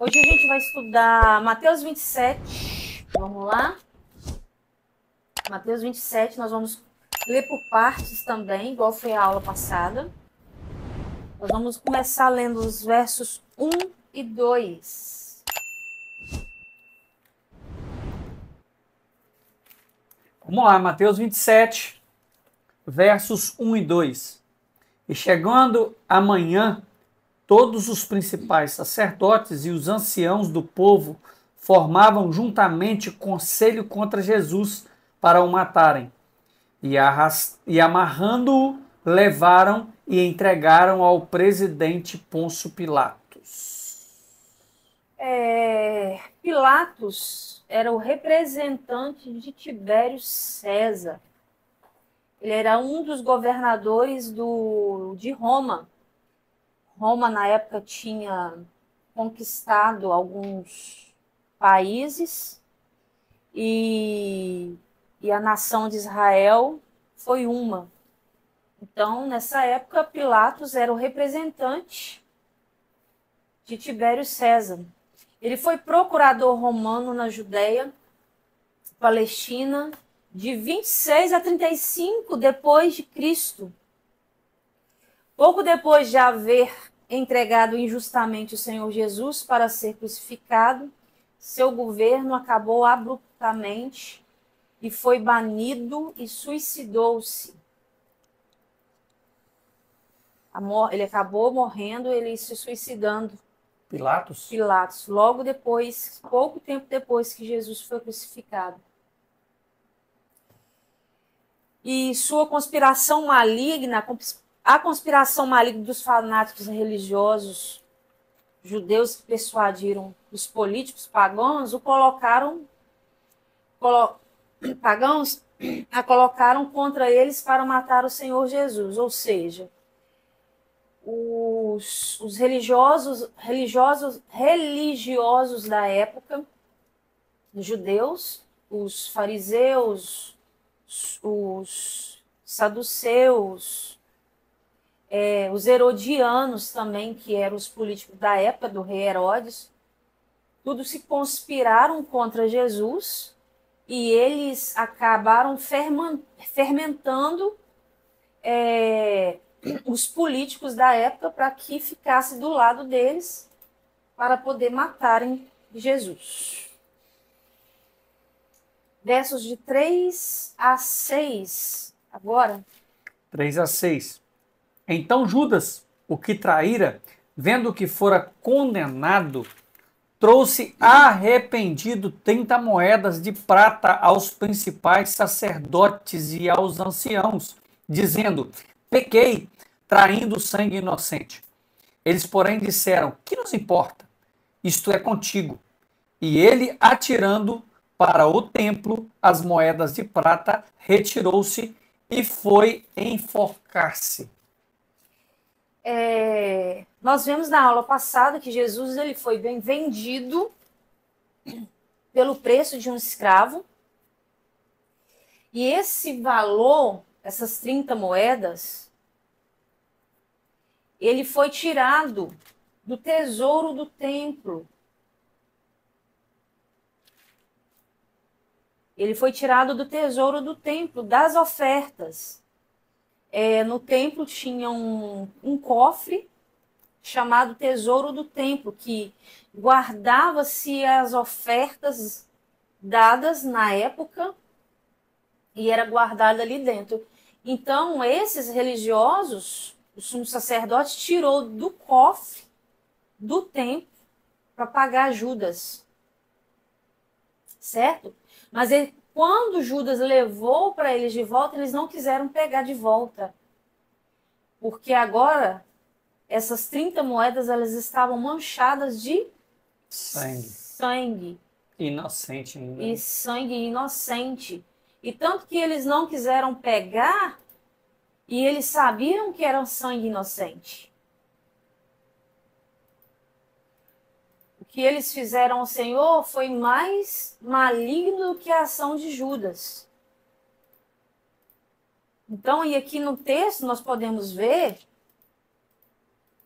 Hoje a gente vai estudar Mateus 27. Vamos lá? Mateus 27, nós vamos ler por partes também, igual foi a aula passada. Nós vamos começar lendo os versos 1 e 2. Vamos lá, Mateus 27, versos 1 e 2. E chegando amanhã, todos os principais sacerdotes e os anciãos do povo formavam juntamente conselho contra Jesus para o matarem. E, e amarrando-o, levaram e entregaram ao presidente Pôncio Pilatos. É, Pilatos era o representante de Tibério César. Ele era um dos governadores do, de Roma. Roma, na época, tinha conquistado alguns países e, e a nação de Israel foi uma. Então, nessa época, Pilatos era o representante de Tibério César. Ele foi procurador romano na Judéia, Palestina, de 26 a 35 depois de Cristo. Pouco depois de haver entregado injustamente o Senhor Jesus para ser crucificado, seu governo acabou abruptamente e foi banido e suicidou-se. Ele acabou morrendo, ele se suicidando. Pilatos? Pilatos, logo depois, pouco tempo depois que Jesus foi crucificado. E sua conspiração maligna, a conspiração maligna dos fanáticos religiosos judeus que persuadiram os políticos pagãos, o colocaram colo, pagãos a colocaram contra eles para matar o Senhor Jesus, ou seja, os, os religiosos, religiosos, religiosos da época, judeus, os fariseus, os saduceus, é, os herodianos também, que eram os políticos da época do rei Herodes, tudo se conspiraram contra Jesus e eles acabaram fermentando é, os políticos da época para que ficasse do lado deles para poder matarem Jesus. Versos de 3 a 6. Agora. 3 a 6. Então Judas, o que traíra, vendo que fora condenado, trouxe arrependido 30 moedas de prata aos principais sacerdotes e aos anciãos, dizendo: Pequei, traindo sangue inocente. Eles, porém, disseram: Que nos importa? Isto é contigo. E ele, atirando para o templo as moedas de prata, retirou-se e foi enforcar-se. É, nós vemos na aula passada que Jesus ele foi bem vendido pelo preço de um escravo. E esse valor essas 30 moedas, ele foi tirado do tesouro do templo. Ele foi tirado do tesouro do templo, das ofertas. É, no templo tinha um, um cofre chamado Tesouro do Templo, que guardava-se as ofertas dadas na época e era guardado ali dentro. Então, esses religiosos, o sumo sacerdote tirou do cofre do templo para pagar Judas. Certo? Mas ele, quando Judas levou para eles de volta, eles não quiseram pegar de volta. Porque agora essas 30 moedas elas estavam manchadas de sangue. sangue. Inocente ainda. E sangue inocente. E tanto que eles não quiseram pegar, e eles sabiam que era sangue inocente. Que eles fizeram ao Senhor foi mais maligno do que a ação de Judas. Então, e aqui no texto nós podemos ver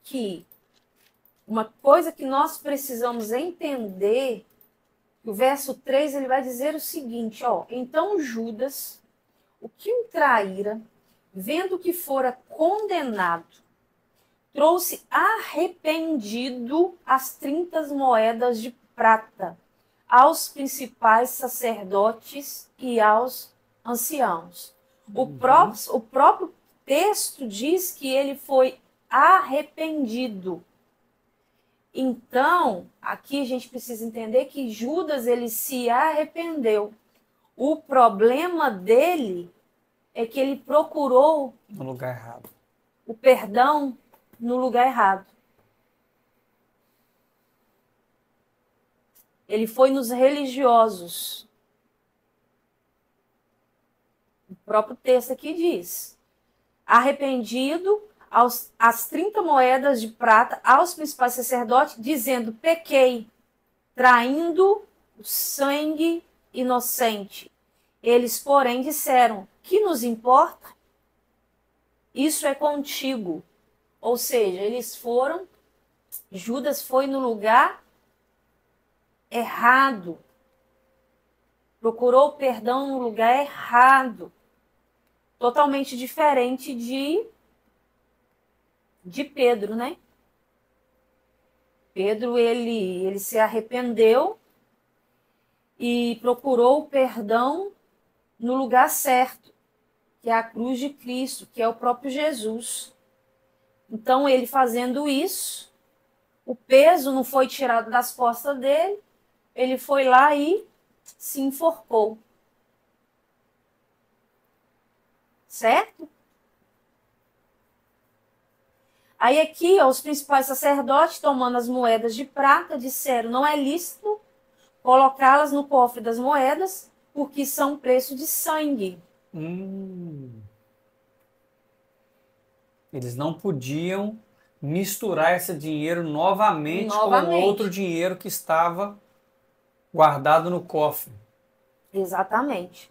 que Uma coisa que nós precisamos entender, o verso 3 ele vai dizer o seguinte, ó, então Judas, o que o traíra, vendo que fora condenado, trouxe arrependido as 30 moedas de prata aos principais sacerdotes e aos anciãos. O, uhum. próprio, o próprio texto diz que ele foi arrependido. Então, aqui a gente precisa entender que Judas ele se arrependeu. O problema dele é que ele procurou no lugar errado. O perdão no lugar errado. Ele foi nos religiosos. O próprio texto aqui diz: arrependido aos, as 30 moedas de prata aos principais sacerdotes, dizendo: pequei, traindo o sangue inocente. Eles, porém, disseram: que nos importa? Isso é contigo. Ou seja, eles foram, Judas foi no lugar errado. Procurou perdão no lugar errado. Totalmente diferente de de Pedro, né? Pedro ele ele se arrependeu e procurou o perdão no lugar certo, que é a cruz de Cristo, que é o próprio Jesus. Então, ele fazendo isso, o peso não foi tirado das costas dele, ele foi lá e se enforcou. Certo? Aí aqui, ó, os principais sacerdotes, tomando as moedas de prata, disseram: não é lícito colocá-las no cofre das moedas, porque são preço de sangue. Hum. Eles não podiam misturar esse dinheiro novamente, novamente, com outro dinheiro que estava guardado no cofre. Exatamente.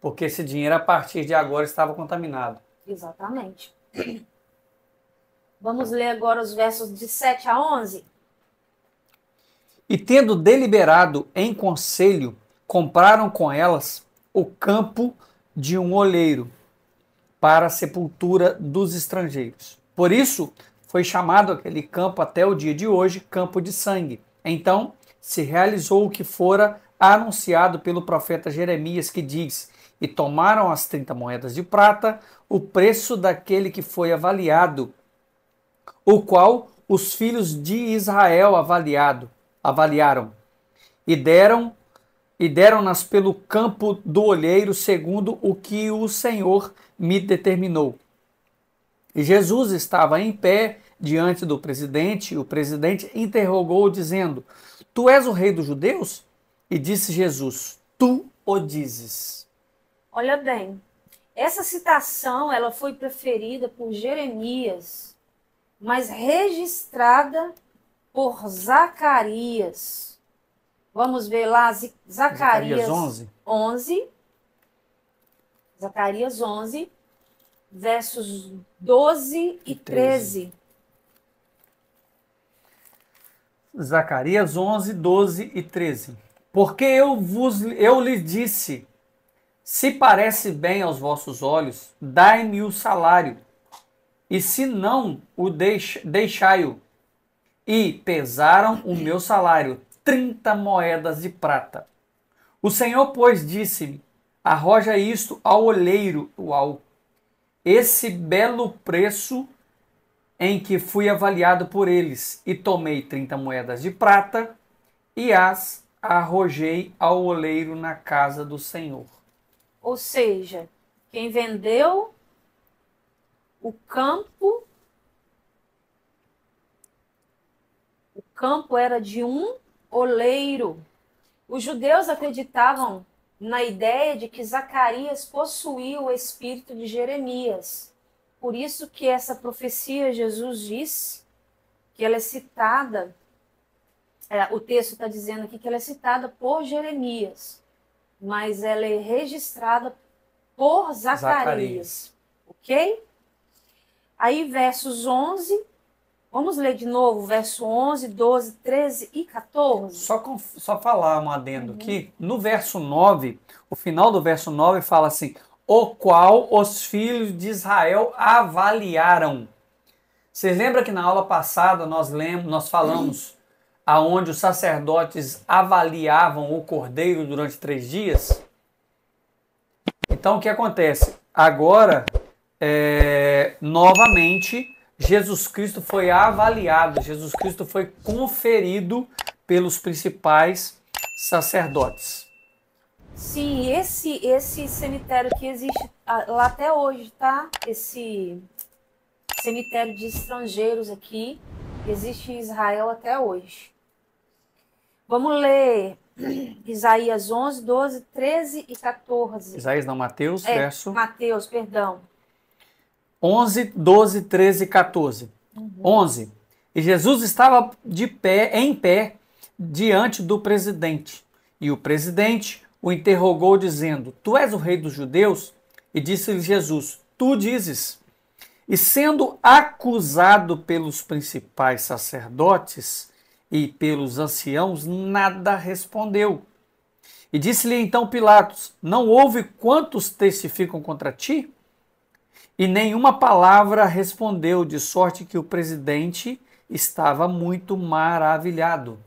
Porque esse dinheiro, a partir de agora, estava contaminado. Exatamente. Vamos ler agora os versos de 7 a 11. E tendo deliberado em conselho, compraram com elas o campo de um oleiro para a sepultura dos estrangeiros. Por isso foi chamado aquele campo até o dia de hoje campo de sangue. Então se realizou o que fora anunciado pelo profeta Jeremias, que diz: E tomaram as 30 moedas de prata, o preço daquele que foi avaliado, o qual os filhos de Israel avaliado, avaliaram, e deram e deram-nas pelo campo do olheiro, segundo o que o Senhor me determinou. E Jesus estava em pé diante do presidente, e o presidente interrogou, dizendo: Tu és o rei dos judeus? E disse Jesus: Tu o dizes. Olha bem, essa citação ela foi preferida por Jeremias, mas registrada por Zacarias Vamos ver lá Zacarias, Zacarias 11. 11. Zacarias 11, versos 12 e 13. Zacarias 11, 12 e 13. Porque eu vos eu lhe disse: se parece bem aos vossos olhos, dai-me o salário, e se não, o deix, deixai-o. E pesaram o meu salário, 30 moedas de prata. O Senhor, pois, disse-me: arroja isto ao olheiro, uau, esse belo preço em que fui avaliado por eles, e tomei 30 moedas de prata e as arrojei ao oleiro na casa do Senhor. Ou seja, quem vendeu o campo, o campo era de um oleiro. Os judeus acreditavam na ideia de que Zacarias possuía o espírito de Jeremias. Por isso que essa profecia Jesus diz que ela é citada, é, o texto está dizendo aqui que ela é citada por Jeremias, mas ela é registrada por Zacarias. Zacarias. Ok? Aí, versos 11 Vamos ler de novo, verso 11, 12, 13 e 14. Só, com, só falar um adendo aqui. No verso 9, o final do verso 9 fala assim: O qual os filhos de Israel avaliaram. Vocês lembram que na aula passada nós, lemos, nós falamos aonde os sacerdotes avaliavam o cordeiro durante três dias? Então o que acontece? Agora, é, novamente, Jesus Cristo foi avaliado, Jesus Cristo foi conferido pelos principais sacerdotes. Sim, esse esse cemitério que existe ah, lá até hoje, tá? Esse cemitério de estrangeiros aqui existe em Israel até hoje. Vamos ler Isaías 11, 12, 13 e 14. Isaías não, Mateus, É, verso Mateus, perdão. 11, 12, 13 e 14. 11. E Jesus estava de pé, em pé, diante do presidente. E o presidente o interrogou, dizendo: Tu és o rei dos judeus? E disse-lhe Jesus: Tu dizes. E sendo acusado pelos principais sacerdotes e pelos anciãos, nada respondeu. E disse-lhe então Pilatos: Não houve quantos testificam contra ti? E nenhuma palavra respondeu, de sorte que o presidente estava muito maravilhado.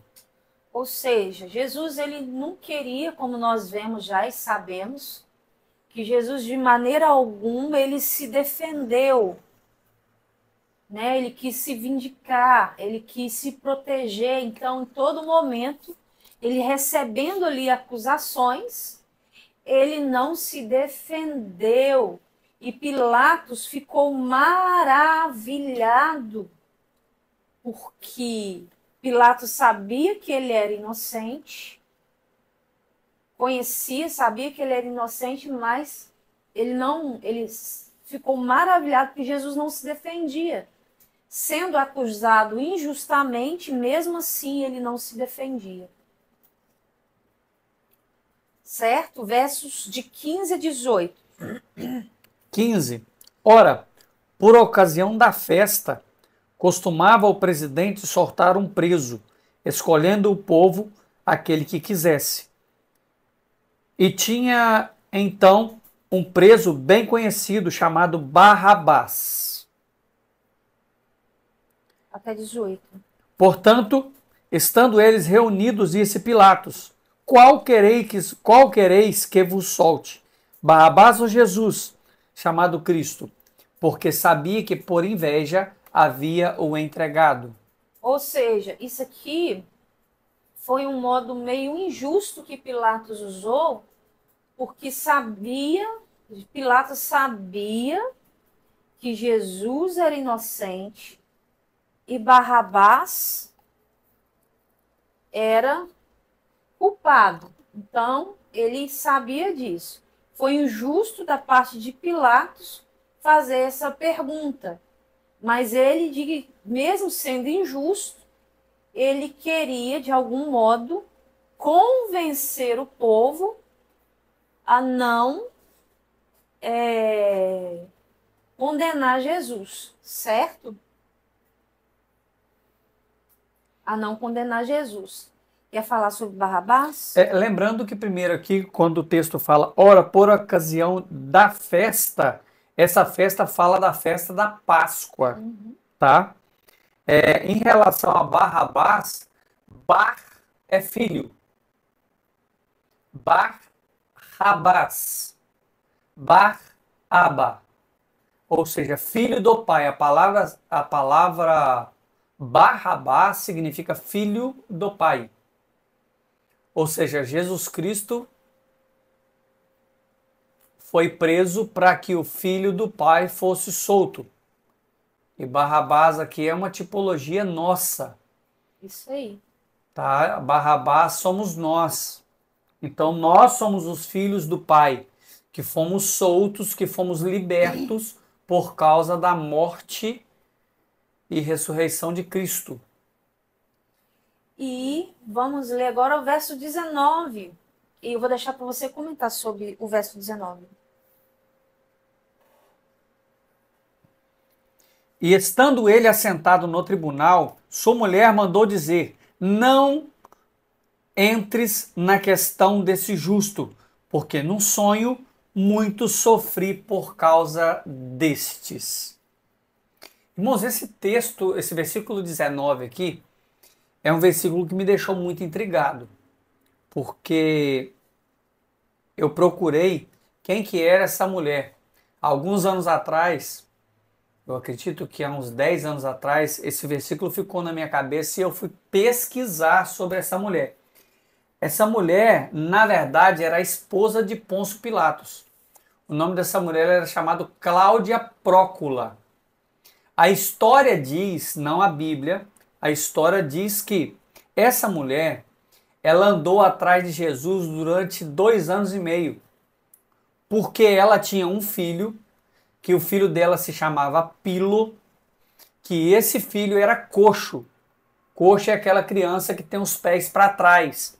Ou seja, Jesus ele não queria, como nós vemos já e sabemos, que Jesus de maneira alguma ele se defendeu, né? Ele quis se vindicar, ele quis se proteger. Então, em todo momento, ele recebendo ali acusações, ele não se defendeu. E Pilatos ficou maravilhado, porque Pilatos sabia que ele era inocente, conhecia, sabia que ele era inocente, mas ele não, ele ficou maravilhado porque Jesus não se defendia. Sendo acusado injustamente, mesmo assim ele não se defendia. Certo? Versos de 15 a 18. 15. Ora, por ocasião da festa, costumava o presidente soltar um preso, escolhendo o povo aquele que quisesse. E tinha então um preso bem conhecido chamado Barrabás. Até 18. Portanto, estando eles reunidos, disse Pilatos: Qual quereis, qual quereis que vos solte? Barrabás ou Jesus, chamado Cristo? Porque sabia que por inveja havia o entregado. Ou seja, isso aqui foi um modo meio injusto que Pilatos usou, porque sabia, Pilatos sabia que Jesus era inocente e Barrabás era culpado. Então, ele sabia disso. Foi injusto da parte de Pilatos fazer essa pergunta. Mas ele, mesmo sendo injusto, ele queria, de algum modo, convencer o povo a não é, condenar Jesus, certo? A não condenar Jesus. Quer falar sobre Barrabás? É, lembrando que primeiro aqui, quando o texto fala, ora, por ocasião da festa, essa festa fala da festa da Páscoa, Uhum. tá? É, em relação a Barrabás, Bar é filho. Barrabás. Bar-aba. Ou seja, filho do pai. A palavra, a palavra Barrabás significa filho do pai. Ou seja, Jesus Cristo foi preso para que o filho do pai fosse solto. E Barrabás aqui é uma tipologia nossa, Isso aí. tá? Barrabás somos nós. Então nós somos os filhos do pai, que fomos soltos, que fomos libertos por causa da morte e ressurreição de Cristo. E vamos ler agora o verso 19. E eu vou deixar para você comentar sobre o verso 19. E estando ele assentado no tribunal, sua mulher mandou dizer: Não entres na questão desse justo, porque num sonho muito sofri por causa destes. Irmãos, esse texto, esse versículo 19 aqui, é um versículo que me deixou muito intrigado, porque eu procurei quem que era essa mulher. Alguns anos atrás, eu acredito que há uns 10 anos atrás, esse versículo ficou na minha cabeça e eu fui pesquisar sobre essa mulher. Essa mulher, na verdade, era a esposa de Pôncio Pilatos. O nome dessa mulher era chamado Cláudia Prócula. A história diz, não a Bíblia, a história diz que essa mulher, ela andou atrás de Jesus durante dois anos e meio, porque ela tinha um filho que o filho dela se chamava Pilo, que esse filho era coxo. Coxo é aquela criança que tem os pés para trás.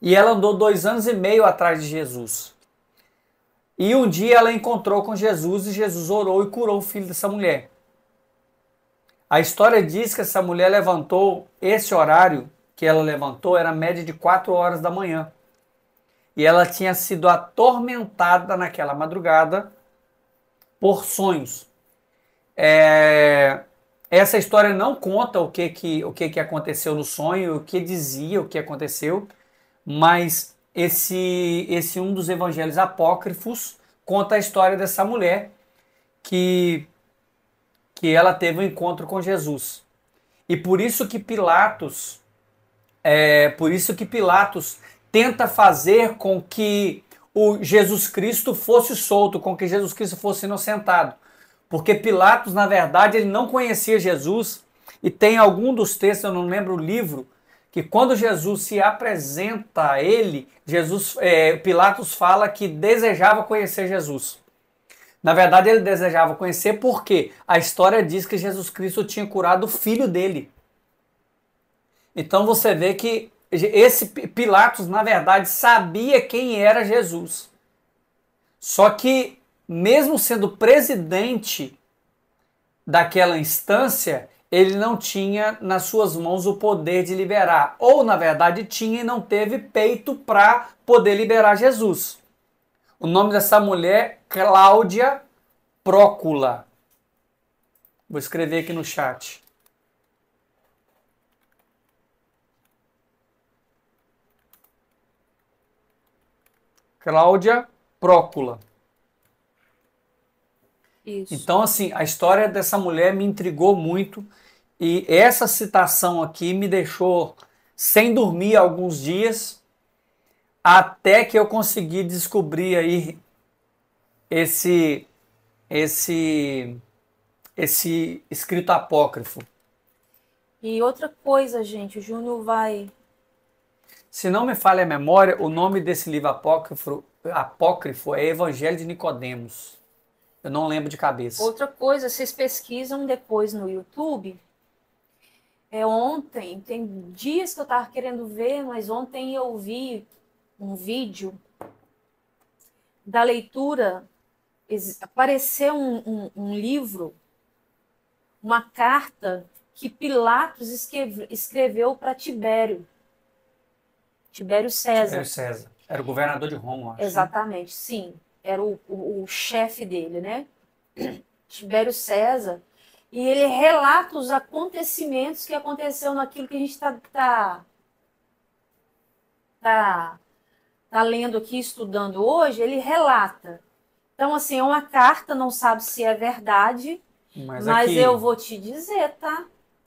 E ela andou dois anos e meio atrás de Jesus. E um dia ela encontrou com Jesus e Jesus orou e curou o filho dessa mulher. A história diz que essa mulher levantou, esse horário que ela levantou era média de quatro horas da manhã. E ela tinha sido atormentada naquela madrugada por sonhos. É, essa história não conta o que, que, o que, que aconteceu no sonho, o que dizia, o que aconteceu, mas esse, esse um dos evangelhos apócrifos conta a história dessa mulher que, que ela teve um encontro com Jesus. E por isso que Pilatos, é, por isso que Pilatos tenta fazer com que o Jesus Cristo fosse solto, com que Jesus Cristo fosse inocentado. Porque Pilatos, na verdade, ele não conhecia Jesus. E tem algum dos textos, eu não lembro o livro, que quando Jesus se apresenta a ele, Jesus, é, Pilatos fala que desejava conhecer Jesus. Na verdade, ele desejava conhecer porque a história diz que Jesus Cristo tinha curado o filho dele. Então você vê que esse Pilatos, na verdade, sabia quem era Jesus. Só que, mesmo sendo presidente daquela instância, ele não tinha nas suas mãos o poder de liberar. Ou, na verdade, tinha e não teve peito para poder liberar Jesus. O nome dessa mulher, Cláudia Prócula. Vou escrever aqui no chat. Cláudia Prócula. Isso. Então, assim, a história dessa mulher me intrigou muito e essa citação aqui me deixou sem dormir alguns dias até que eu consegui descobrir aí esse esse esse escrito apócrifo. E outra coisa, gente, o Júnior vai se não me falha a memória, o nome desse livro apócrifo, apócrifo é Evangelho de Nicodemos. Eu não lembro de cabeça. Outra coisa, vocês pesquisam depois no YouTube. É ontem, tem dias que eu estava querendo ver, mas ontem eu vi um vídeo da leitura. Apareceu um, um, um livro, uma carta que Pilatos escreveu para Tibério. Tibério César. Tibério César. Era o governador de Roma, acho. Né? Exatamente, sim. Era o, o, o chefe dele, né? Tibério César. E ele relata os acontecimentos que aconteceu naquilo que a gente está tá, tá, tá lendo aqui, estudando hoje. Ele relata. Então, assim, é uma carta, não sabe se é verdade, mas, mas aqui... eu vou te dizer, tá?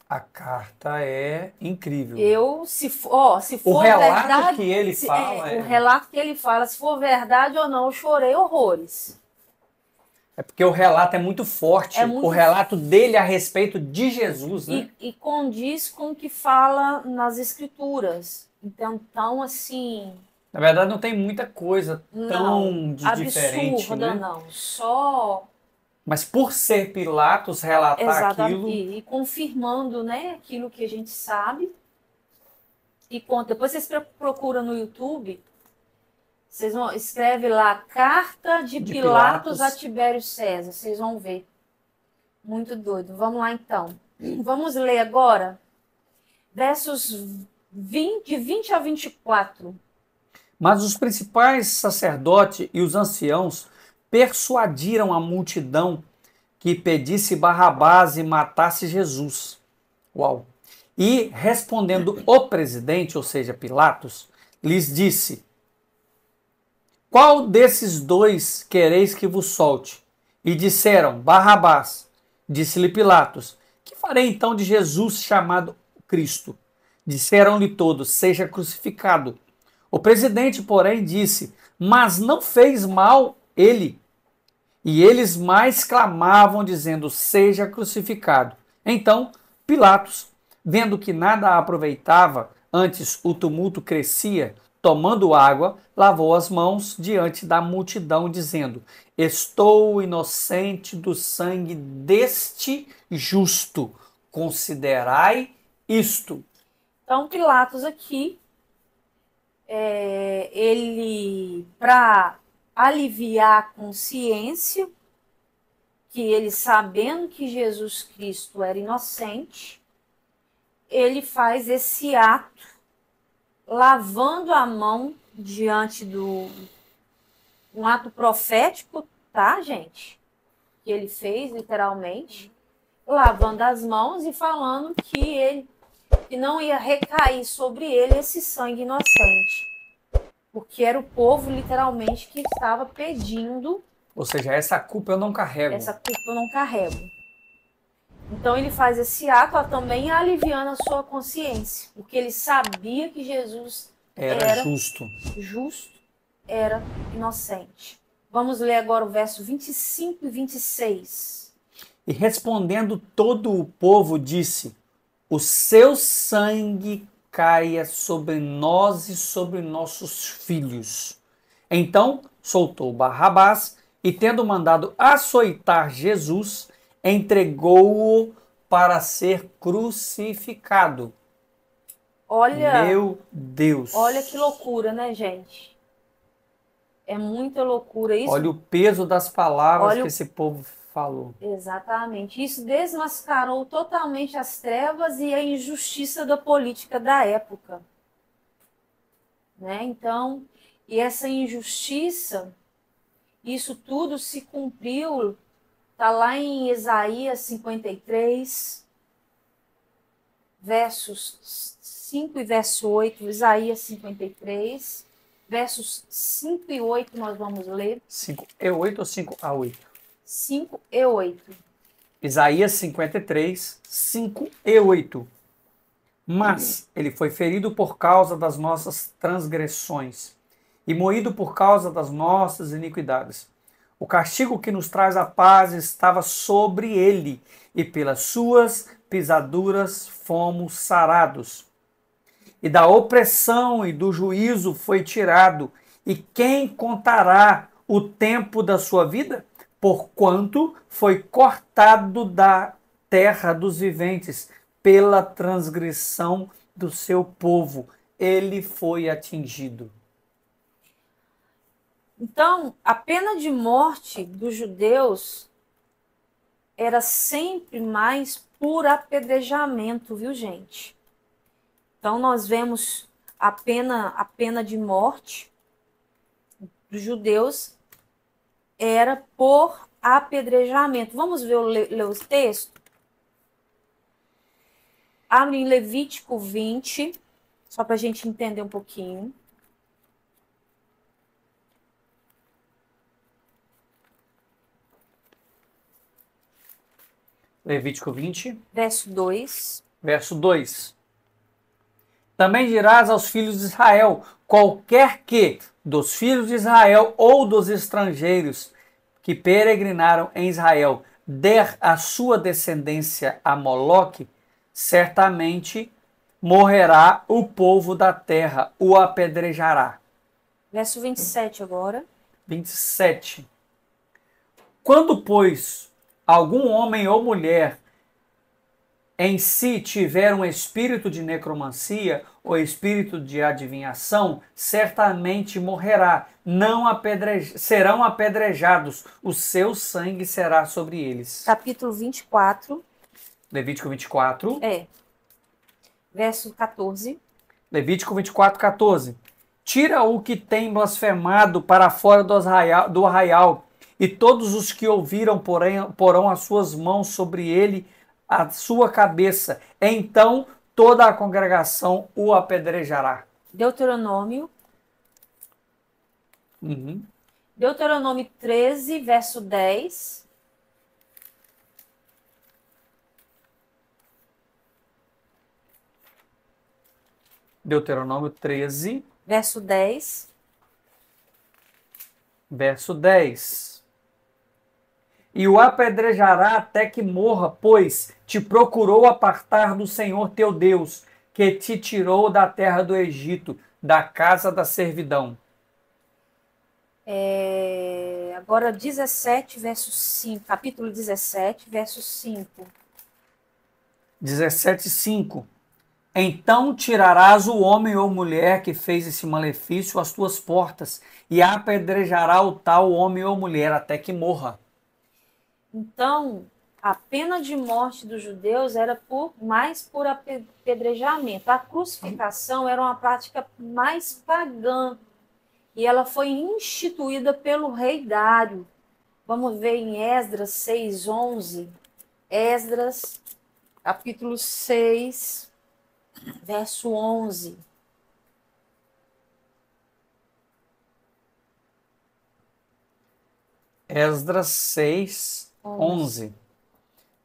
A carta é incrível. Eu, se for, ó, se for o relato verdade, que ele se, fala, é, é... o relato que ele fala, se for verdade ou não, eu chorei horrores. É porque o relato é muito forte. É muito... O relato dele a respeito de Jesus, né? E, e condiz com o que fala nas escrituras. Então, tão assim. Na verdade, não tem muita coisa tão não, de absurda, diferente, né? não. Só mas por ser Pilatos relatar aquilo. E confirmando né, aquilo que a gente sabe. E conta. Depois vocês procuram no YouTube. Vocês vão escreve lá carta de, de Pilatos, Pilatos, a Tibério César. Vocês vão ver. Muito doido. Vamos lá então. Vamos ler agora versos 20, de 20 a 24. Mas os principais sacerdotes e os anciãos persuadiram a multidão que pedisse Barrabás e matasse Jesus. Uau! E respondendo o presidente, ou seja, Pilatos, lhes disse: Qual desses dois quereis que vos solte? E disseram: Barrabás. Disse-lhe Pilatos: Que farei então de Jesus chamado Cristo? Disseram-lhe todos: Seja crucificado. O presidente, porém, disse: Mas não fez mal ele. E eles mais clamavam, dizendo: Seja crucificado. Então Pilatos, vendo que nada aproveitava, antes o tumulto crescia, tomando água, lavou as mãos diante da multidão, dizendo: Estou inocente do sangue deste justo. Considerai isto. Então, Pilatos aqui, é, ele, para aliviar a consciência, que ele sabendo que Jesus Cristo era inocente, ele faz esse ato lavando a mão diante do um ato profético, tá, gente? Que ele fez literalmente, lavando as mãos e falando que ele que não ia recair sobre ele esse sangue inocente. Porque era o povo literalmente que estava pedindo. Ou seja, essa culpa eu não carrego. Essa culpa eu não carrego. Então ele faz esse ato também aliviando a sua consciência, porque ele sabia que Jesus era, era justo. Justo, era inocente. Vamos ler agora o verso 25 e 26. E respondendo todo o povo disse: O seu sangue caia sobre nós e sobre nossos filhos. Então soltou Barrabás e, tendo mandado açoitar Jesus, entregou-o para ser crucificado. Olha, meu Deus. Olha que loucura, né, gente? É muita loucura isso. Olha o peso das palavras olha que esse povo falou. Exatamente. Isso desmascarou totalmente as trevas e a injustiça da política da época. Né? Então, e essa injustiça, isso tudo se cumpriu, está lá em Isaías 53, versos 5 e verso 8, Isaías 53, versos 5 e 8 nós vamos ler. 5 e 8 ou 5 a 8? 5 e 8. Isaías 53, 5 e 8. Mas ele foi ferido por causa das nossas transgressões e moído por causa das nossas iniquidades. O castigo que nos traz a paz estava sobre ele, e pelas suas pisaduras fomos sarados. E da opressão e do juízo foi tirado. E quem contará o tempo da sua vida? Porquanto foi cortado da terra dos viventes pela transgressão do seu povo. Ele foi atingido. Então, a pena de morte dos judeus era sempre mais por apedrejamento, viu, gente? Então, nós vemos a pena, a pena de morte dos judeus era por apedrejamento. Vamos ver o, ler os textos? Abre em Levítico 20, só para a gente entender um pouquinho. Levítico 20. Verso 2. Verso 2. Também dirás aos filhos de Israel: qualquer que dos filhos de Israel ou dos estrangeiros que peregrinaram em Israel der a sua descendência a Moloque, certamente morrerá o povo da terra, o apedrejará. Verso 27 agora. 27. Quando, pois, algum homem ou mulher em si tiver um espírito de necromancia ou espírito de adivinhação, certamente morrerá. Não serão apedrejados, o seu sangue será sobre eles. Capítulo 24. Levítico 24. É. Verso 14. Levítico 24, 14. Tira o que tem blasfemado para fora do arraial, do arraial e todos os que ouviram porém, porão as suas mãos sobre ele, a sua cabeça. Então toda a congregação o apedrejará. Deuteronômio. Uhum. Deuteronômio 13, verso 10. Deuteronômio 13, verso 10. Verso 10. E o apedrejará até que morra, pois te procurou apartar do Senhor teu Deus, que te tirou da terra do Egito, da casa da servidão. É, agora 17, verso 5, capítulo 17, verso 5. 17, 5. Então tirarás o homem ou mulher que fez esse malefício às tuas portas, e apedrejará o tal homem ou mulher até que morra. Então, a pena de morte dos judeus era por mais por apedrejamento. A crucificação era uma prática mais pagã e ela foi instituída pelo rei Dário. Vamos ver em Esdras 6:11. Esdras capítulo 6, verso 11. Esdras 6, 11.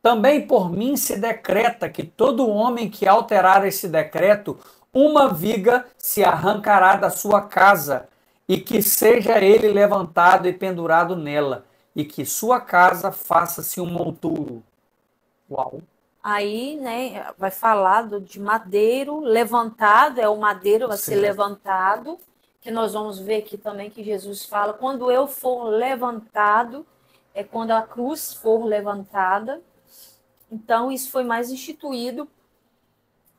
Também por mim se decreta que todo homem que alterar esse decreto, uma viga se arrancará da sua casa, e que seja ele levantado e pendurado nela, e que sua casa faça-se um monturo. Uau! aí né, vai falar do, de madeiro levantado, é o madeiro vai ser levantado, que nós vamos ver aqui também que Jesus fala, quando eu for levantado, é quando a cruz for levantada. Então, isso foi mais instituído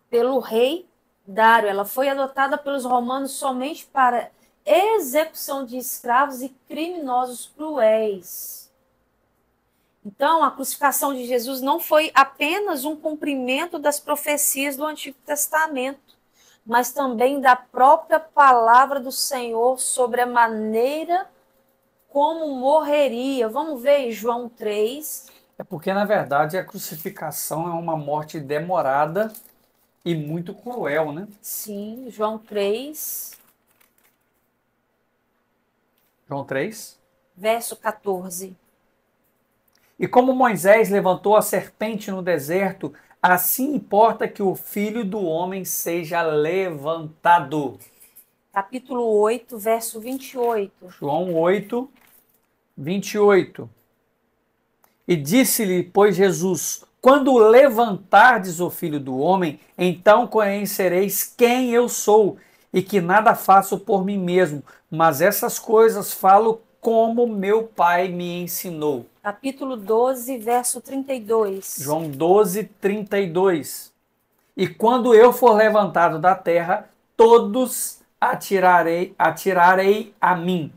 pelo rei Dário. Ela foi adotada pelos romanos somente para execução de escravos e criminosos cruéis. Então, a crucificação de Jesus não foi apenas um cumprimento das profecias do Antigo Testamento, mas também da própria palavra do Senhor sobre a maneira como morreria. Vamos ver João 3. É porque, na verdade, a crucificação é uma morte demorada e muito cruel, né? Sim, João 3. João 3. Verso 14. E como Moisés levantou a serpente no deserto, assim importa que o filho do homem seja levantado. Capítulo 8, verso 28. João 8, 28. E disse-lhe, pois Jesus: Quando levantardes o filho do homem, então conhecereis quem eu sou, e que nada faço por mim mesmo, mas essas coisas falo como meu pai me ensinou. Capítulo 12, verso 32. João 12, 32. E quando eu for levantado da terra, todos atirarei, atirarei a mim.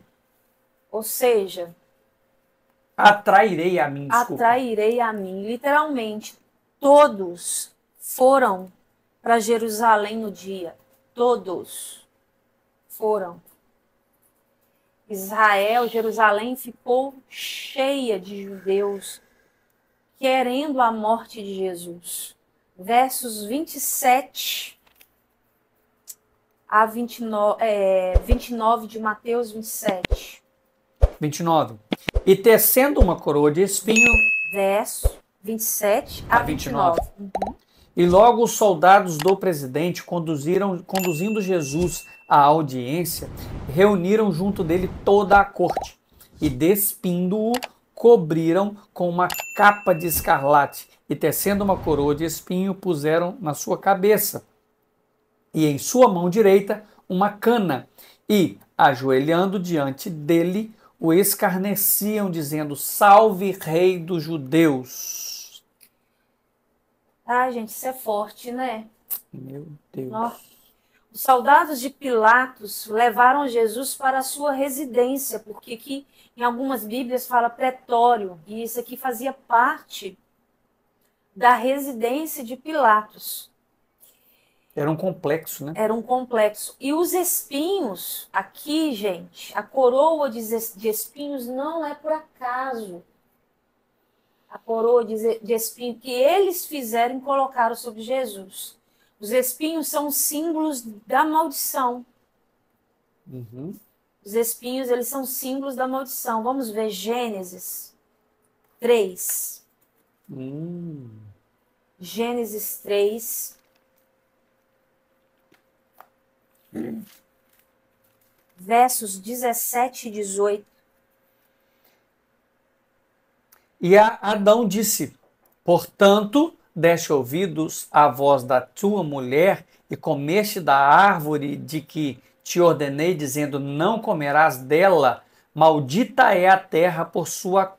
Ou seja, atrairei a mim. Desculpa. Atrairei a mim. Literalmente, todos foram para Jerusalém no dia. Todos foram. Israel, Jerusalém ficou cheia de judeus querendo a morte de Jesus. Versos 27 a 29, é, 29 de Mateus 27. 29. E tecendo uma coroa de espinho. Verso 27 a, a 29. 29. Uhum. E logo os soldados do presidente conduziram, conduzindo Jesus à audiência, reuniram junto dele toda a corte e, despindo-o, cobriram com uma capa de escarlate e, tecendo uma coroa de espinho, puseram na sua cabeça e em sua mão direita uma cana e, ajoelhando diante dele, o escarneciam, dizendo: Salve, Rei dos Judeus! Ah, gente, isso é forte, né? Meu Deus. Ó, Os soldados de Pilatos levaram Jesus para a sua residência, porque aqui em algumas Bíblias fala pretório, e isso aqui fazia parte da residência de Pilatos. Era um complexo, né? Era um complexo. E os espinhos, aqui, gente, a coroa de es- de espinhos não é por acaso. A coroa de ze- de espinho que eles fizeram e colocaram sobre Jesus. Os espinhos são símbolos da maldição. Uhum. Os espinhos, eles são símbolos da maldição. Vamos ver Gênesis 3. Hum. Gênesis 3. Versos 17 e 18. E Adão disse: Portanto, deste ouvidos à voz da tua mulher e comeste da árvore de que te ordenei, dizendo: Não comerás dela, maldita é a terra por sua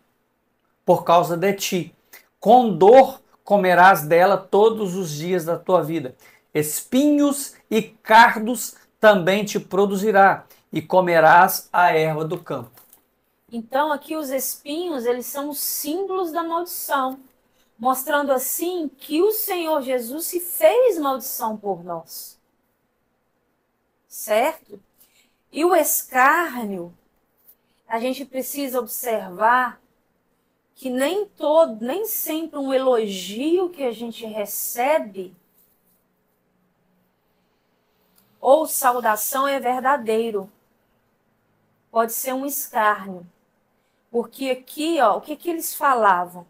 por causa de ti. Com dor comerás dela todos os dias da tua vida. Espinhos e cardos também te produzirá, e comerás a erva do campo. Então, aqui os espinhos, eles são os símbolos da maldição, mostrando assim que o Senhor Jesus se fez maldição por nós. Certo? E o escárnio, a gente precisa observar que nem todo, nem sempre um elogio que a gente recebe ou saudação é verdadeiro. Pode ser um escárnio. Porque aqui, ó, o que, que eles falavam?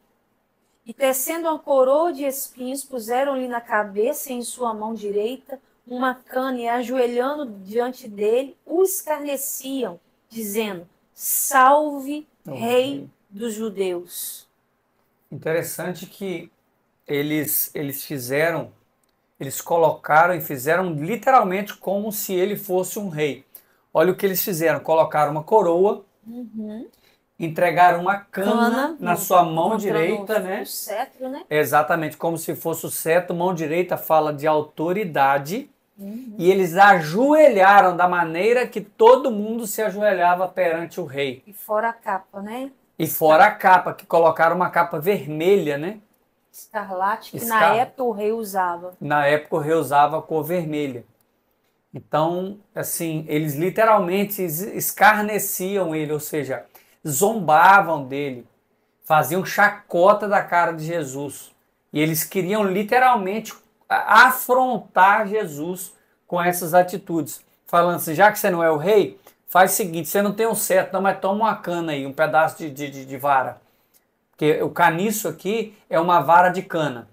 E tecendo uma coroa de espinhos, puseram-lhe na cabeça e em sua mão direita uma cana e ajoelhando diante dele, o escarneciam, dizendo: Salve, Oh, Rei dos Judeus. Interessante que eles, eles fizeram, eles colocaram e fizeram literalmente como se ele fosse um rei. Olha o que eles fizeram: colocaram uma coroa, Uhum. entregaram uma cana, na no- sua mão direita, né? no cetro, né? Exatamente, como se fosse o cetro, mão direita fala de autoridade. Uhum. E eles ajoelharam da maneira que todo mundo se ajoelhava perante o rei. E fora a capa, né? E fora a capa, que colocaram uma capa vermelha, né? Escarlate, que na Escar- época o rei usava. Na época o rei usava a cor vermelha. Então, assim, eles literalmente es- escarneciam ele, ou seja, zombavam dele, faziam chacota da cara de Jesus. E eles queriam literalmente afrontar Jesus com essas atitudes, falando assim: já que você não é o rei, faz o seguinte: você não tem um certo, não, mas toma uma cana aí, um pedaço de, de- de vara. Porque o caniço aqui é uma vara de cana.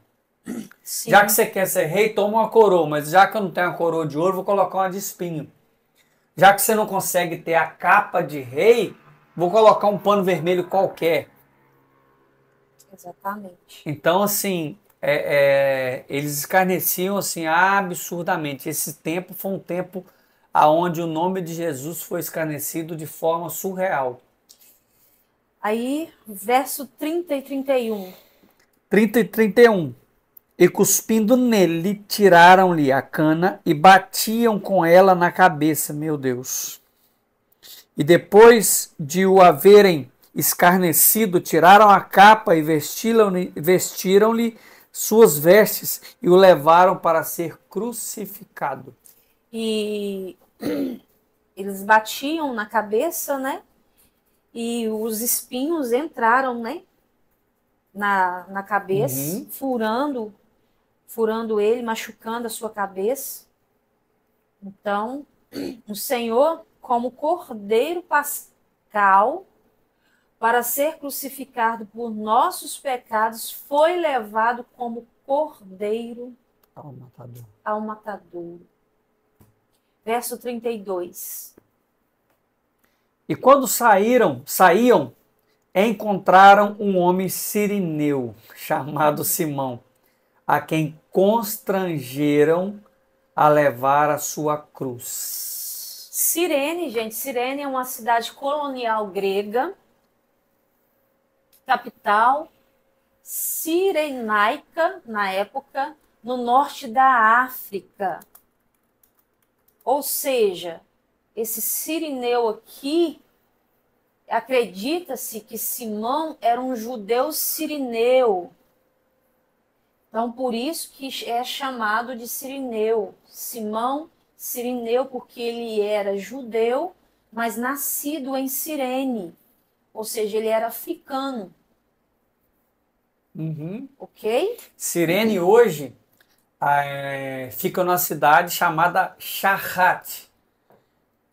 Sim. Já que você quer ser rei, toma uma coroa, mas já que eu não tenho uma coroa de ouro, vou colocar uma de espinho. Já que você não consegue ter a capa de rei, vou colocar um pano vermelho qualquer. Exatamente. Então, assim, é- é, eles escarneciam assim absurdamente. Esse tempo foi um tempo aonde o nome de Jesus foi escarnecido de forma surreal. Aí, verso 30 e 31. 30 e 31. E cuspindo nele, tiraram-lhe a cana e batiam com ela na cabeça, meu Deus. E depois de o haverem escarnecido, tiraram a capa e vestiram-lhe vestiram-lhe suas vestes e o levaram para ser crucificado. E eles batiam na cabeça, né? E os espinhos entraram, né? Na, na cabeça, Uhum. furando, furando ele, machucando a sua cabeça. Então, o Senhor, como cordeiro pascal, para ser crucificado por nossos pecados, foi levado como cordeiro Ao matador. ao matadouro. Verso 32. E quando saíram, saíam, encontraram um homem sirineu chamado Simão, a quem constrangeram a levar a sua cruz. Cirene, gente, Cirene é uma cidade colonial grega, capital Cirenaica, na época, no norte da África. Ou seja, esse Sirineu aqui, acredita-se que Simão era um judeu sirineu. Então, por isso que é chamado de Sirineu. Simão Sirineu, porque ele era judeu, mas nascido em Cirene. Ou seja, ele era africano. Uhum. Ok? Cirene hoje é, fica numa cidade chamada Shahat,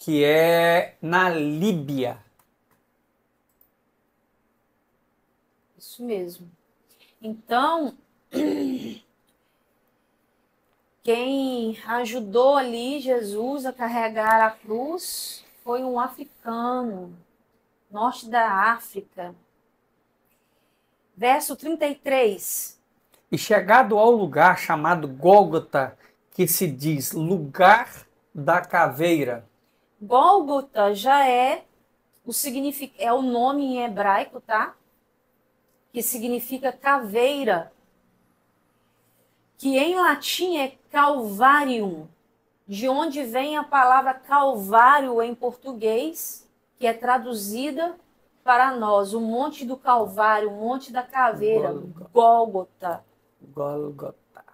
que é na Líbia. Isso mesmo. Então, quem ajudou ali Jesus a carregar a cruz foi um africano, norte da África. Verso 33. E chegado ao lugar chamado Gólgota, que se diz lugar da caveira. Gólgota já é o signific... é o nome em hebraico, tá? Que significa caveira. Que em latim é calvarium, de onde vem a palavra calvário em português, que é traduzida para nós, o Monte do Calvário, o Monte da Caveira, Gólgota. Gólgota.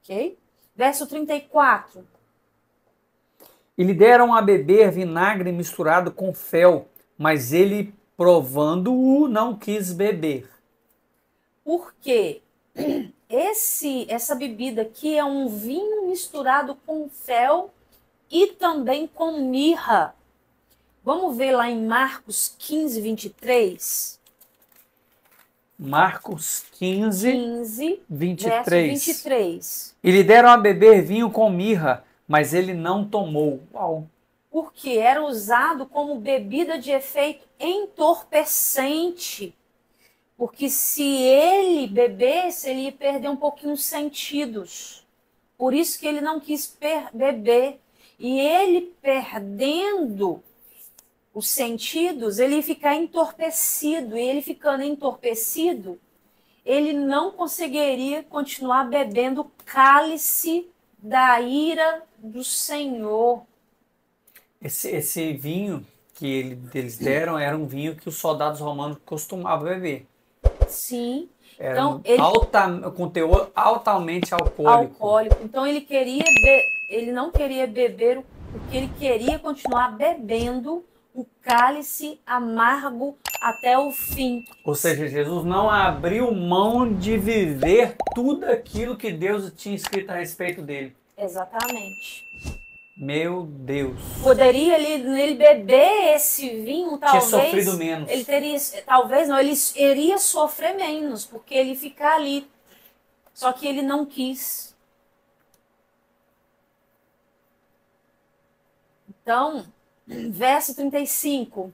Ok? Verso 34. E lhe deram a beber vinagre misturado com fel, mas ele, provando-o, não quis beber. Por quê? Esse, essa bebida aqui é um vinho misturado com fel e também com mirra. Vamos ver lá em Marcos 15, 23. Marcos 15, 15 23. verso 23. E lhe deram a beber vinho com mirra, mas ele não tomou. Uau. Porque era usado como bebida de efeito entorpecente. Porque se ele bebesse, ele ia perder um pouquinho os sentidos. Por isso que ele não quis beber. E ele perdendo os sentidos, ele ia ficar entorpecido. E ele ficando entorpecido, ele não conseguiria continuar bebendo o cálice da ira do Senhor. Esse, esse vinho que ele, eles deram era um vinho que os soldados romanos costumavam beber. Sim. Era Então, um ele- alta, com teor altamente alcoólico. alcoólico. Então ele queria be- ele não queria beber o- porque ele queria continuar bebendo o cálice amargo até o fim. Ou seja, Jesus não abriu mão de viver tudo aquilo que Deus tinha escrito a respeito dele. Exatamente. Meu Deus. Poderia ele, ele beber esse vinho, Tinha talvez. sofrido menos. Ele teria, talvez não, ele iria sofrer menos, porque ele ficar ali. Só que ele não quis. Então, verso 35.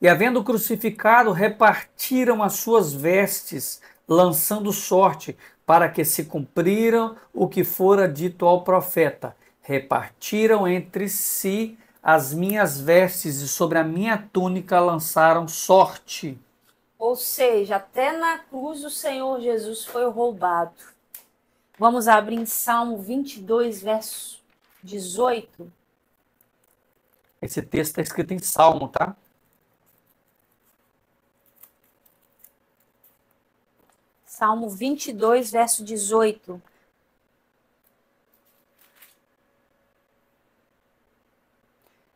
E havendo crucificado, repartiram as suas vestes, lançando sorte, para que se cumpriram o que fora dito ao profeta. Repartiram entre si as minhas vestes, e sobre a minha túnica lançaram sorte. Ou seja, até na cruz o Senhor Jesus foi roubado. Vamos abrir em Salmo 22, verso 18. Esse texto está escrito em Salmo, tá? Salmo 22, verso 18.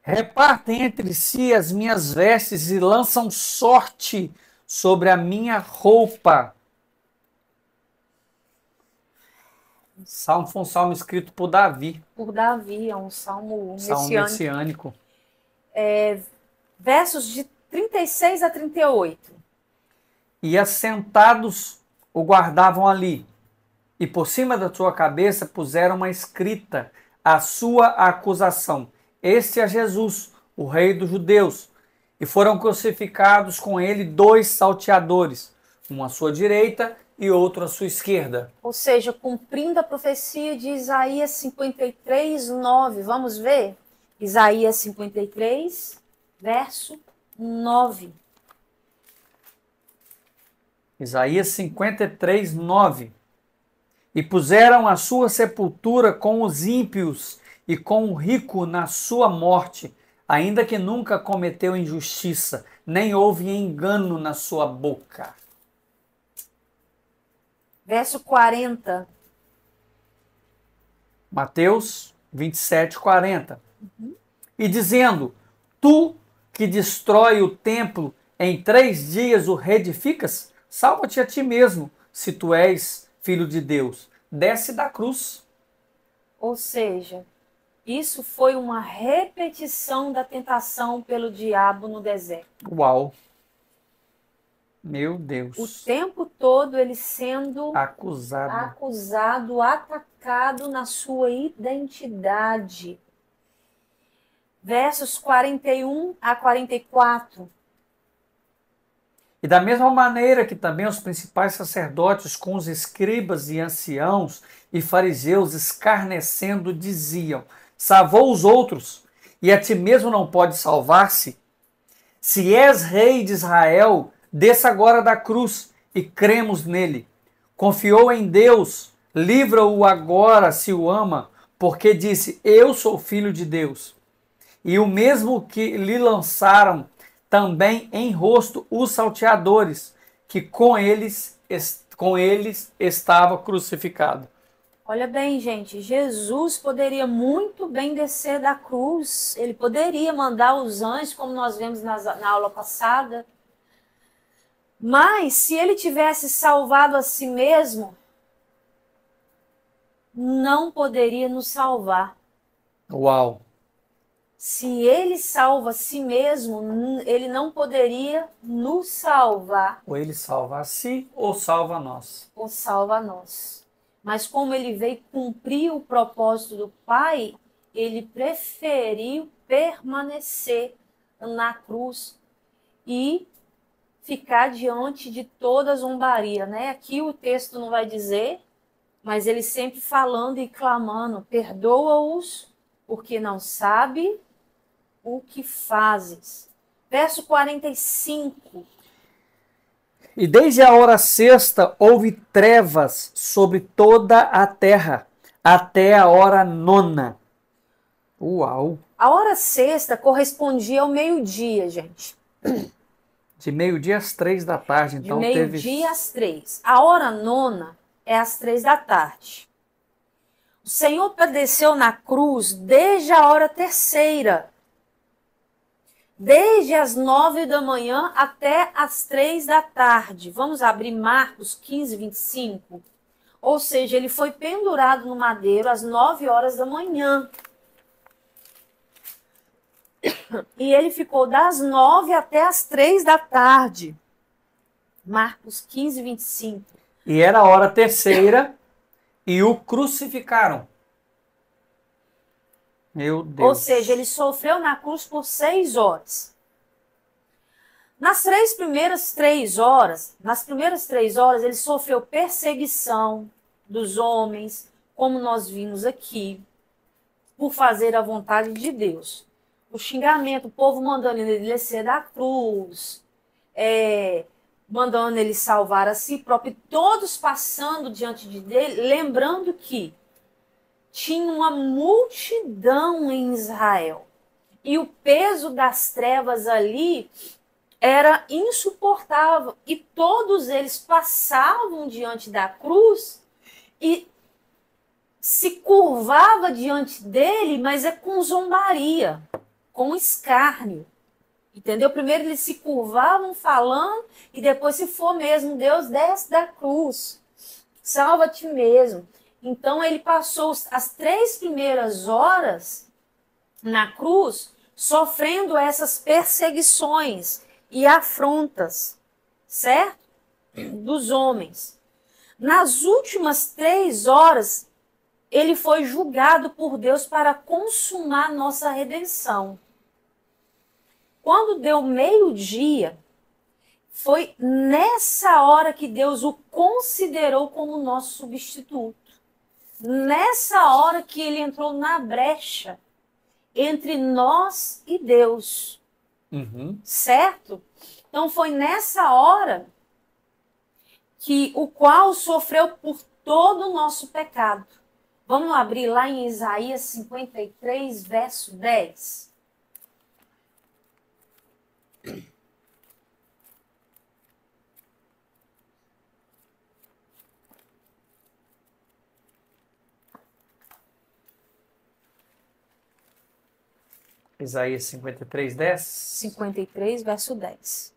Repartem entre si as minhas vestes e lançam sorte sobre a minha roupa. Salmo foi um salmo escrito por Davi, Por Davi, é um salmo salmo messiânico. messiânico. Versos de 36 a 38. E assentados o guardavam ali, e por cima da sua cabeça puseram uma escrita, a sua acusação. Este é Jesus, o rei dos judeus. E foram crucificados com ele dois salteadores, um à sua direita e outro à sua esquerda. Ou seja, cumprindo a profecia de Isaías 53, 9. Vamos ver? Isaías 53, verso 9. Isaías 53, 9. E puseram a sua sepultura com os ímpios e com o rico na sua morte, ainda que nunca cometeu injustiça, nem houve engano na sua boca. Verso 40. Mateus 27, 40. Uhum. E dizendo: Tu que destrói o templo, em três dias o reedificas? Salva-te a ti mesmo, se tu és filho de Deus. Desce da cruz. Ou seja, isso foi uma repetição da tentação pelo diabo no deserto. Uau! Meu Deus. O tempo todo ele sendo acusado, acusado, atacado na sua identidade. Versos 41 a 44. E da mesma maneira que também os principais sacerdotes com os escribas e anciãos e fariseus escarnecendo diziam: Salvou os outros, e a ti mesmo não pode salvar-se? Se és rei de Israel, Desça agora da cruz e cremos nele. Confiou em Deus, livra-o agora se o ama, porque disse: Eu sou filho de Deus. E o mesmo que lhe lançaram também em rosto os salteadores, que com eles, com eles estava crucificado. Olha bem, gente, Jesus poderia muito bem descer da cruz, ele poderia mandar os anjos, como nós vimos na, na aula passada, mas se ele tivesse salvado a si mesmo, não poderia nos salvar. Uau! Se ele salva a si mesmo, ele não poderia nos salvar. Ou ele salva a si, ou salva a nós. Ou salva a nós. Mas como ele veio cumprir o propósito do Pai, ele preferiu permanecer na cruz e ficar diante de toda a zombaria, né? Aqui o texto não vai dizer, mas ele sempre falando e clamando: perdoa-os, porque não sabe o que fazes. Verso 45. E desde a hora sexta houve trevas sobre toda a terra, até a hora nona. Uau! A hora sexta correspondia ao meio-dia, gente. De meio-dia às três da tarde, então De meio-dia teve... às três. A hora nona é às três da tarde. O Senhor padeceu na cruz desde a hora terceira. Desde as nove da manhã até as três da tarde. Vamos abrir Marcos 15, 25. Ou seja, ele foi pendurado no madeiro às nove horas da manhã. E ele ficou das nove até as três da tarde. Marcos 15, 25. E era a hora terceira e o crucificaram. Meu Deus. Ou seja, ele sofreu na cruz por seis horas. Nas três primeiras três horas, nas primeiras três horas, ele sofreu perseguição dos homens, como nós vimos aqui, por fazer a vontade de Deus o xingamento, o povo mandando ele descer da cruz, é, mandando ele salvar a si próprio, todos passando diante de dele, lembrando que tinha uma multidão em Israel. E o peso das trevas ali era insuportável. E todos eles passavam diante da cruz e se curvava diante dele, mas é com zombaria com escárnio. Entendeu? Primeiro eles se curvavam falando e depois, se for mesmo, Deus desce da cruz. Salva-te mesmo. Então ele passou as três primeiras horas na cruz sofrendo essas perseguições e afrontas, certo? Dos homens. Nas últimas três horas, ele foi julgado por Deus para consumar nossa redenção. Quando deu meio-dia, foi nessa hora que Deus o considerou como nosso substituto. Nessa hora que ele entrou na brecha entre nós e Deus. Uhum. Certo? Então foi nessa hora que o qual sofreu por todo o nosso pecado. Vamos abrir lá em Isaías 53, verso 10. Isaías 53, 10. 53, verso 10.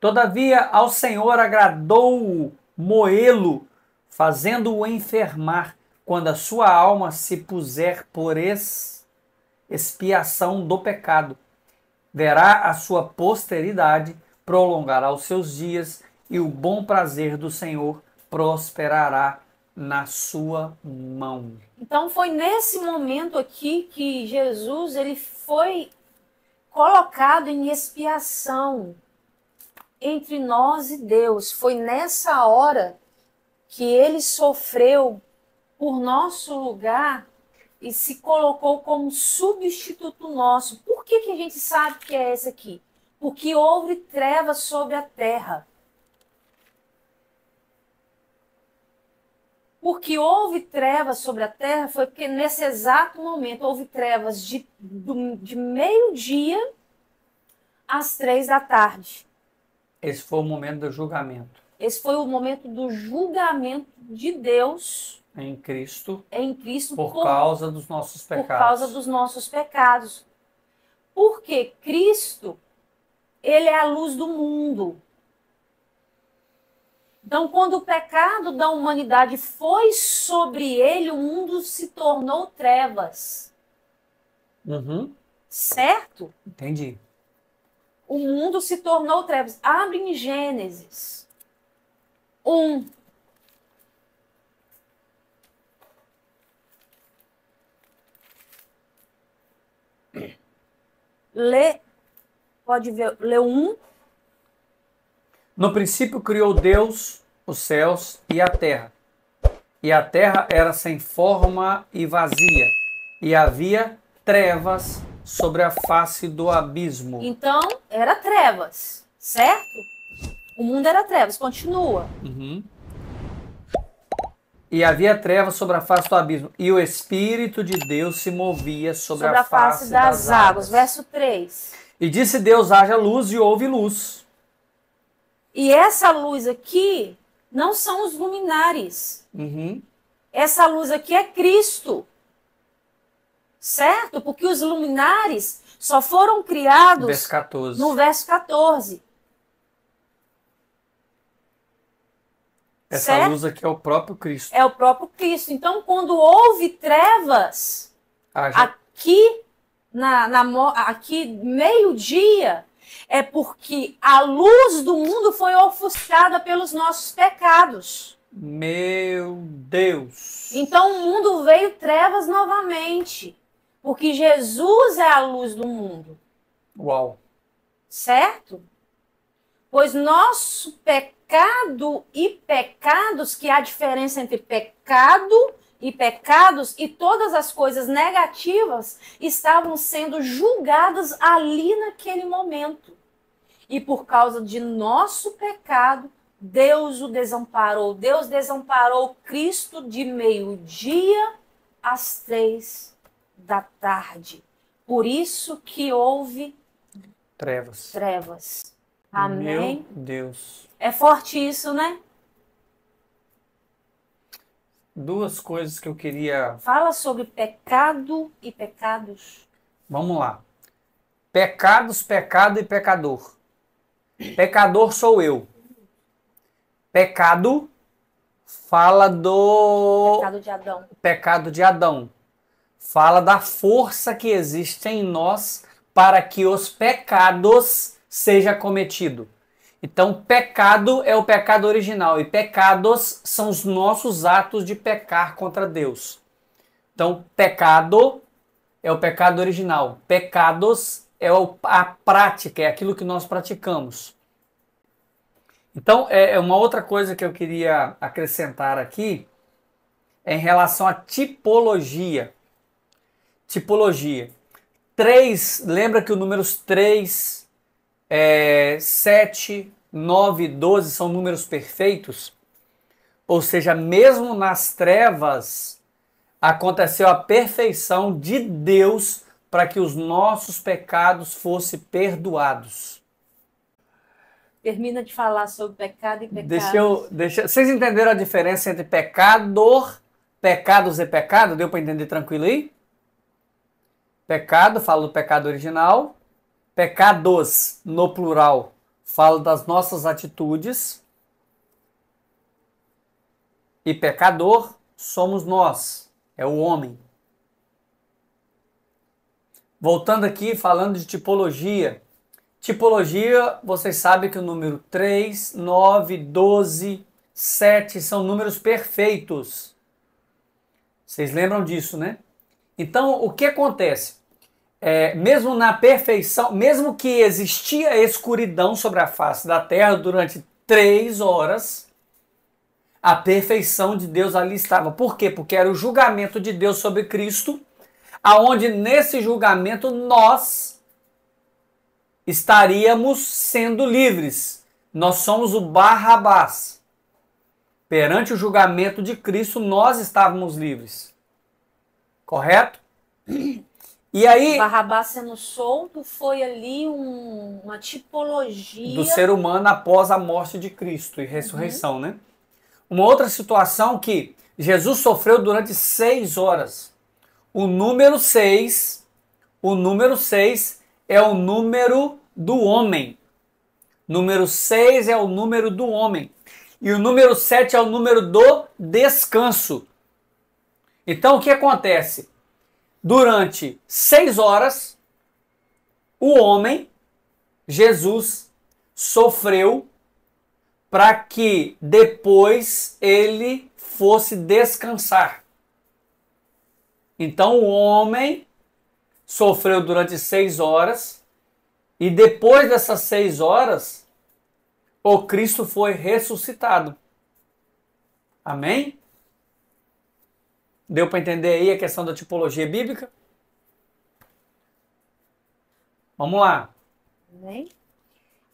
Todavia ao Senhor agradou moê-lo, fazendo-o enfermar, quando a sua alma se puser por ex, expiação do pecado. Verá a sua posteridade, prolongará os seus dias, e o bom prazer do Senhor prosperará na sua mão. Então foi nesse momento aqui que Jesus ele foi colocado em expiação entre nós e Deus. Foi nessa hora que ele sofreu por nosso lugar e se colocou como substituto nosso. Por que, que a gente sabe que é esse aqui? Porque houve trevas sobre a terra. Porque houve trevas sobre a terra foi porque nesse exato momento houve trevas de, de meio-dia às três da tarde. Esse foi o momento do julgamento. Esse foi o momento do julgamento de Deus em Cristo. Em Cristo por, por causa dos nossos pecados. Por causa dos nossos pecados. Porque Cristo, ele é a luz do mundo. Então, quando o pecado da humanidade foi sobre ele, o mundo se tornou trevas. Uhum. Certo? Entendi o mundo se tornou trevas. Abre em Gênesis 1. Lê, pode ver, lê um. No princípio criou Deus os céus e a terra. E a terra era sem forma e vazia, e havia trevas sobre a face do abismo. Então, era trevas, certo? O mundo era trevas, continua. Uhum. E havia trevas sobre a face do abismo, e o Espírito de Deus se movia sobre, sobre a, face, face das, das águas. águas. Verso 3. E disse Deus: haja luz, e houve luz. E essa luz aqui não são os luminares. Uhum. Essa luz aqui é Cristo certo? Porque os luminares só foram criados verso 14. no verso 14. Essa certo? luz aqui é o próprio Cristo. É o próprio Cristo. Então, quando houve trevas, ah, aqui, na, na, aqui meio-dia, é porque a luz do mundo foi ofuscada pelos nossos pecados. Meu Deus! Então o mundo veio trevas novamente. Porque Jesus é a luz do mundo. Uau. Certo? Pois nosso pecado e pecados, que há diferença entre pecado e pecados e todas as coisas negativas estavam sendo julgadas ali naquele momento. E por causa de nosso pecado, Deus o desamparou. Deus desamparou Cristo de meio-dia às três da tarde. Por isso que houve trevas. Trevas. Amém. Meu Deus. É forte isso, né? Duas coisas que eu queria. Fala sobre pecado e pecados. Vamos lá. Pecados, pecado e pecador. Pecador sou eu. Pecado fala do pecado de Adão. Pecado de Adão fala da força que existe em nós para que os pecados seja cometido. Então, pecado é o pecado original e pecados são os nossos atos de pecar contra Deus. Então, pecado é o pecado original. Pecados é a prática, é aquilo que nós praticamos. Então, é, é uma outra coisa que eu queria acrescentar aqui é em relação à tipologia tipologia. Três, lembra que o número 3 é, 7, 9 e 12 são números perfeitos, ou seja, mesmo nas trevas, aconteceu a perfeição de Deus para que os nossos pecados fossem perdoados. Termina de falar sobre pecado e pecado. Deixa eu, deixa, vocês entenderam a diferença entre pecador, pecados e pecado? Deu para entender tranquilo aí? Pecado, falo do pecado original. Pecados, no plural, falo das nossas atitudes. E pecador somos nós, é o homem. Voltando aqui, falando de tipologia. Tipologia, vocês sabem que o número 3, 9, 12, 7 são números perfeitos. Vocês lembram disso, né? Então, o que acontece? É, mesmo na perfeição, mesmo que existia escuridão sobre a face da terra durante três horas, a perfeição de Deus ali estava. Por quê? Porque era o julgamento de Deus sobre Cristo, aonde nesse julgamento nós estaríamos sendo livres. Nós somos o Barrabás. Perante o julgamento de Cristo, nós estávamos livres. Correto? E aí. Barrabás sendo solto foi ali um, uma tipologia. Do ser humano após a morte de Cristo e ressurreição, uhum. né? Uma outra situação que Jesus sofreu durante seis horas. O número seis, o número seis é o número do homem. Número seis é o número do homem. E o número sete é o número do descanso. Então o que acontece? Durante seis horas, o homem, Jesus, sofreu para que depois ele fosse descansar. Então o homem sofreu durante seis horas e depois dessas seis horas o Cristo foi ressuscitado. Amém? Deu para entender aí a questão da tipologia bíblica? Vamos lá. Amém?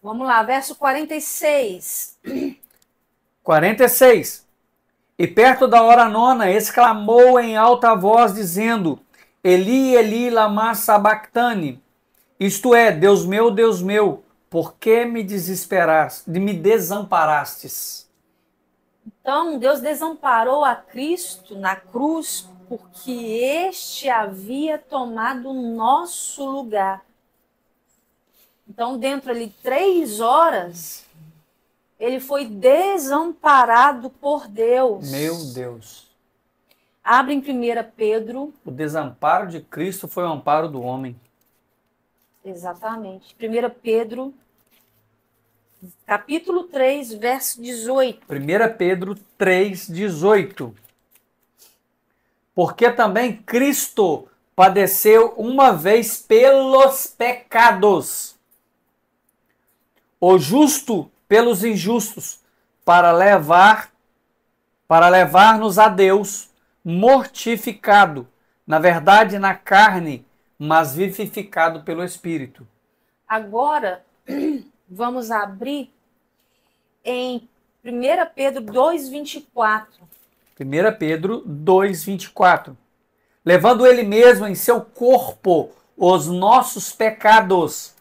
Vamos lá, verso 46. 46. E perto da hora nona, exclamou em alta voz, dizendo: Eli, Eli, lama sabachthani. Isto é, Deus meu, Deus meu, por que me desesperaste, me desamparastes? Então, Deus desamparou a Cristo na cruz porque este havia tomado o nosso lugar. Então, dentro ali três horas, ele foi desamparado por Deus. Meu Deus. Abre em 1 Pedro. O desamparo de Cristo foi o amparo do homem. Exatamente. 1 Pedro, capítulo 3, verso 18. 1 Pedro 3, 18. Porque também Cristo padeceu uma vez pelos pecados o justo pelos injustos, para levar para levar-nos a Deus, mortificado, na verdade na carne, mas vivificado pelo Espírito. Agora vamos abrir em 1 Pedro 2:24. 1 Pedro 2:24. Levando ele mesmo em seu corpo os nossos pecados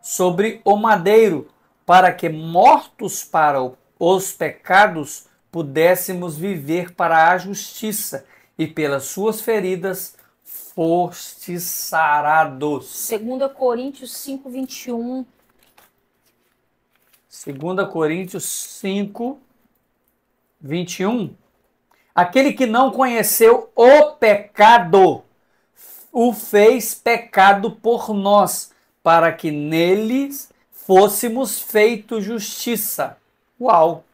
sobre o madeiro, para que, mortos para os pecados, pudéssemos viver para a justiça, e pelas suas feridas fostes sarados. 2 Coríntios 5, 21. 2 Coríntios 5, 21. Aquele que não conheceu o pecado, o fez pecado por nós, para que neles fôssemos feito justiça. Uau!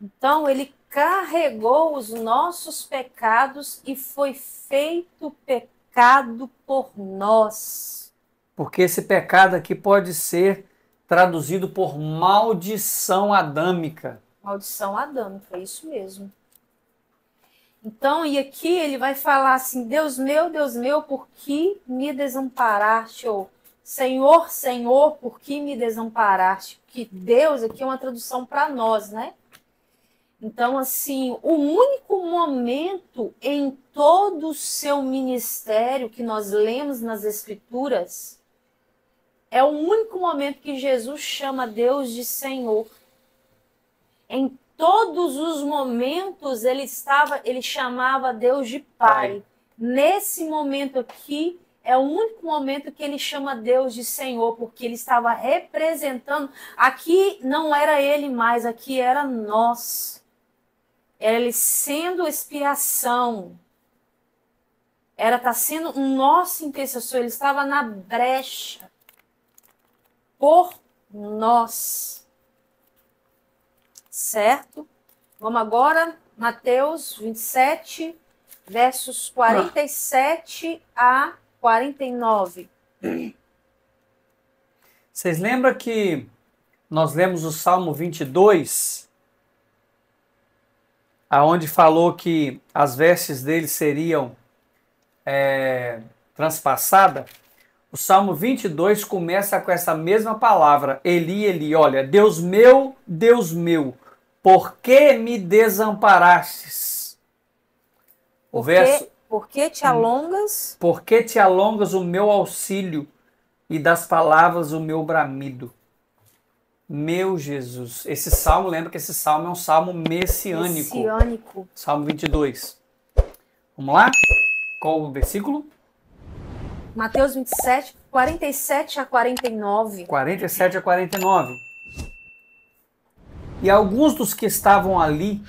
Então ele carregou os nossos pecados e foi feito pecado por nós. Porque esse pecado aqui pode ser traduzido por maldição adâmica. Maldição adâmica, é isso mesmo. Então, e aqui ele vai falar assim: Deus meu, Deus meu, por que me desamparaste? Ou Senhor, Senhor, por que me desamparaste? Que Deus aqui é uma tradução para nós, né? Então, assim, o único momento em todo o seu ministério que nós lemos nas Escrituras é o único momento que Jesus chama Deus de Senhor. Em todos os momentos ele estava, ele chamava Deus de Pai. Pai. Nesse momento aqui é o único momento que ele chama Deus de Senhor, porque ele estava representando. Aqui não era ele mais, aqui era nós era ele sendo expiação, era estar tá sendo um nosso intercessor, ele estava na brecha por nós. Certo? Vamos agora, Mateus 27, versos 47 a 49. Vocês lembram que nós lemos o Salmo 22 aonde falou que as vestes dele seriam é, transpassadas, o Salmo 22 começa com essa mesma palavra, Eli, Eli, olha, Deus meu, Deus meu, por que me desamparastes? O verso... Por que te alongas? Por que te alongas o meu auxílio e das palavras o meu bramido? Meu Jesus. Esse salmo, lembra que esse salmo é um salmo messiânico. Messiânico. Salmo 22. Vamos lá? Qual o versículo? Mateus 27, 47 a 49. 47 a 49. E alguns dos que estavam ali,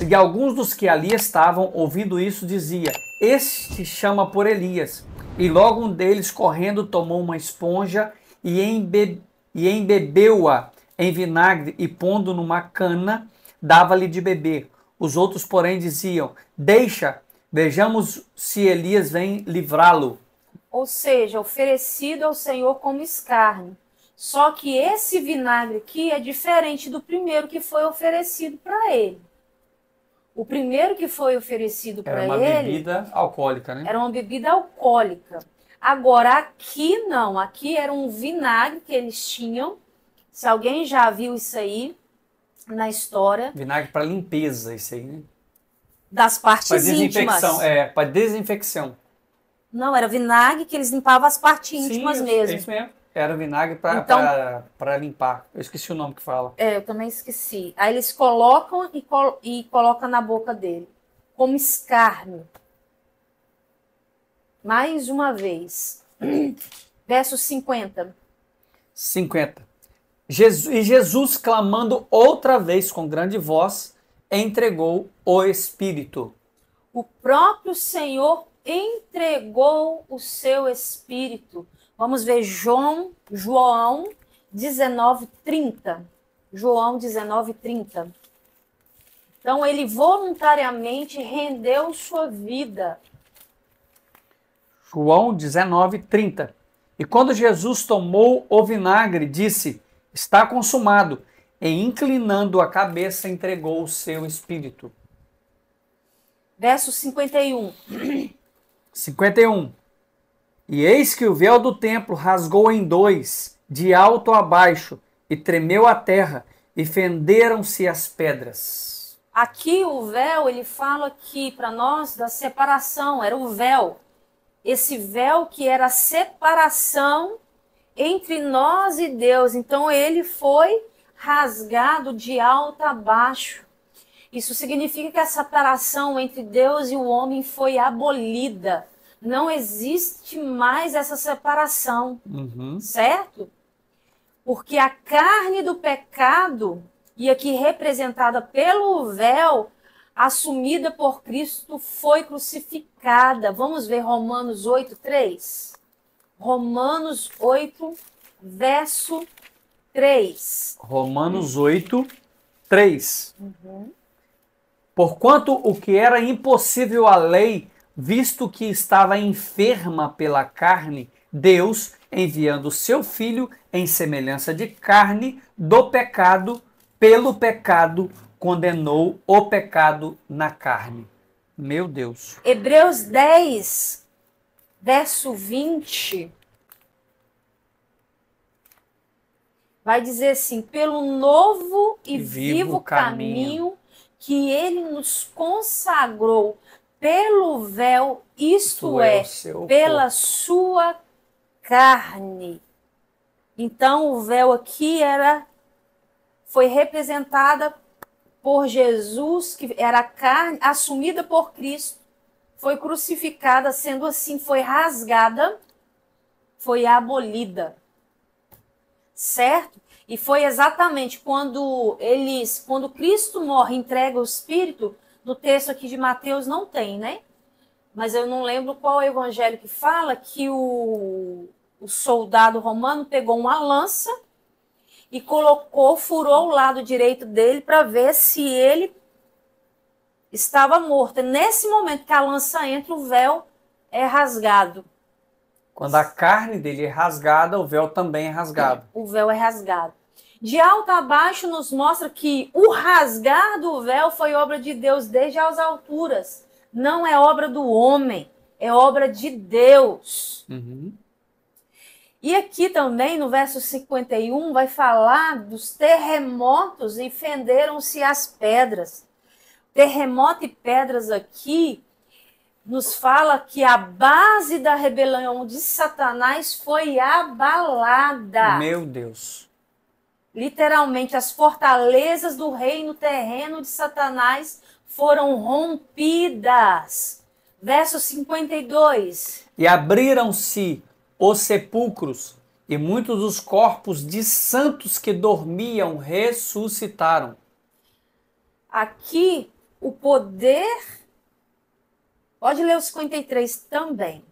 e alguns dos que ali estavam ouvindo isso dizia: Este chama por Elias. E logo um deles correndo tomou uma esponja e embebeu e embebeu-a em vinagre e pondo numa cana, dava-lhe de beber. Os outros, porém, diziam: Deixa, vejamos se Elias vem livrá-lo. Ou seja, oferecido ao Senhor como escárnio. Só que esse vinagre aqui é diferente do primeiro que foi oferecido para ele. O primeiro que foi oferecido para ele. Era uma bebida alcoólica, né? Era uma bebida alcoólica. Agora, aqui não. Aqui era um vinagre que eles tinham. Se alguém já viu isso aí na história. Vinagre para limpeza, isso aí, né? Das partes pra desinfecção, íntimas. É, para desinfecção. Não, era vinagre que eles limpavam as partes íntimas Sim, mesmo. É isso mesmo. Era vinagre para então, limpar. Eu esqueci o nome que fala. É, eu também esqueci. Aí eles colocam e, col e colocam na boca dele. Como escárnio mais uma vez. Verso 50. 50. Jesus, e Jesus, clamando outra vez com grande voz, entregou o Espírito. O próprio Senhor entregou o seu Espírito. Vamos ver João, João 19:30. João 19:30. Então ele voluntariamente rendeu sua vida João 19, 30. E quando Jesus tomou o vinagre, disse: Está consumado. E inclinando a cabeça, entregou o seu espírito. Verso 51. 51. E eis que o véu do templo rasgou em dois, de alto a baixo, e tremeu a terra, e fenderam-se as pedras. Aqui o véu, ele fala aqui para nós da separação, era o véu esse véu que era a separação entre nós e Deus. Então ele foi rasgado de alto a baixo. Isso significa que a separação entre Deus e o homem foi abolida. Não existe mais essa separação, uhum. certo? Porque a carne do pecado, e aqui representada pelo véu, assumida por Cristo, foi crucificada. Vamos ver Romanos 8, 3. Romanos 8, verso 3. Romanos 8, 3. Uhum. Porquanto o que era impossível à lei, visto que estava enferma pela carne, Deus, enviando seu filho em semelhança de carne do pecado, pelo pecado condenou o pecado na carne. Meu Deus. Hebreus 10, verso 20. vai dizer assim: pelo novo e, E vivo vivo caminho que ele nos consagrou pelo véu, isto é, seu pela corpo. sua carne. Então o véu aqui era foi representada por Jesus, que era a carne assumida por Cristo, foi crucificada, sendo assim foi rasgada, foi abolida. Certo? E foi exatamente quando eles, quando Cristo morre, entrega o espírito, no texto aqui de Mateus não tem, né? Mas eu não lembro qual é o evangelho que fala que o, o soldado romano pegou uma lança e colocou, furou o lado direito dele para ver se ele estava morto. E nesse momento que a lança entra, o véu é rasgado. Quando a carne dele é rasgada, o véu também é rasgado. O véu é rasgado. De alto a baixo nos mostra que o rasgar do véu foi obra de Deus desde as alturas. Não é obra do homem, é obra de Deus. Uhum. E aqui também, no verso 51, vai falar dos terremotos e fenderam-se as pedras. Terremoto e pedras aqui nos fala que a base da rebelião de Satanás foi abalada. Meu Deus. Literalmente, as fortalezas do reino terreno de Satanás foram rompidas. Verso 52. E abriram-se os sepulcros, e muitos dos corpos de santos que dormiam ressuscitaram. Aqui, o poder. Pode ler o 53 também.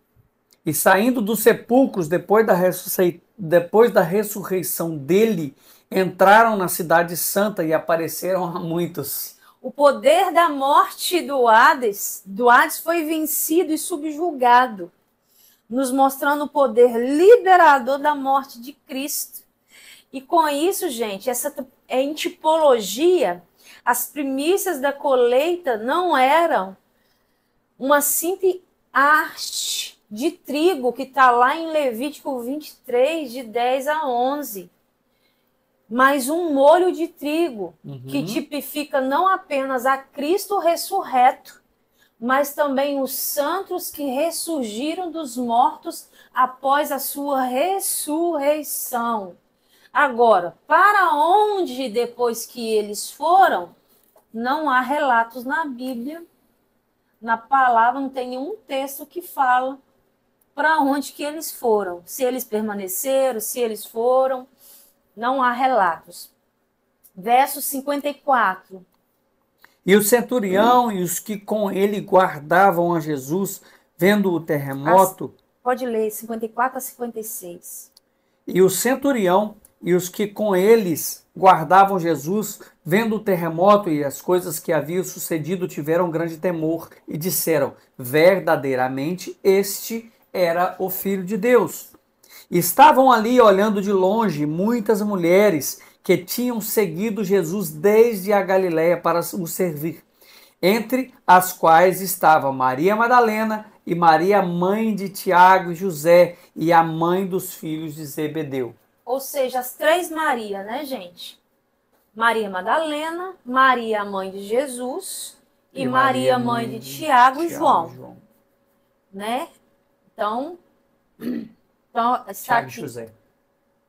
E saindo dos sepulcros depois da, ressurrei- depois da ressurreição dele, entraram na cidade santa e apareceram a muitos. O poder da morte do Hades, do Hades foi vencido e subjugado, nos mostrando o poder liberador da morte de Cristo. E com isso, gente, essa é em tipologia, as primícias da colheita não eram uma simples haste de trigo que está lá em Levítico 23, de 10 a 11 mas um molho de trigo, que Uhum. tipifica não apenas a Cristo ressurreto, mas também os santos que ressurgiram dos mortos após a sua ressurreição. Agora, para onde depois que eles foram, não há relatos na Bíblia, na palavra, não tem nenhum texto que fala para onde que eles foram, se eles permaneceram, se eles foram não há relatos. Verso 54. E o centurião e os que com ele guardavam a Jesus, vendo o terremoto, Pode ler 54 a 56. e o centurião e os que com eles guardavam Jesus, vendo o terremoto e as coisas que haviam sucedido, tiveram grande temor e disseram: Verdadeiramente este era o Filho de Deus. Estavam ali olhando de longe muitas mulheres que tinham seguido Jesus desde a Galiléia para o servir, entre as quais estava Maria Madalena e Maria, mãe de Tiago e José, e a mãe dos filhos de Zebedeu. Ou seja, as três Maria, né, gente? Maria Madalena, Maria, mãe de Jesus, e, Maria, mãe de Tiago, e João, né? Então, então está e aqui. José.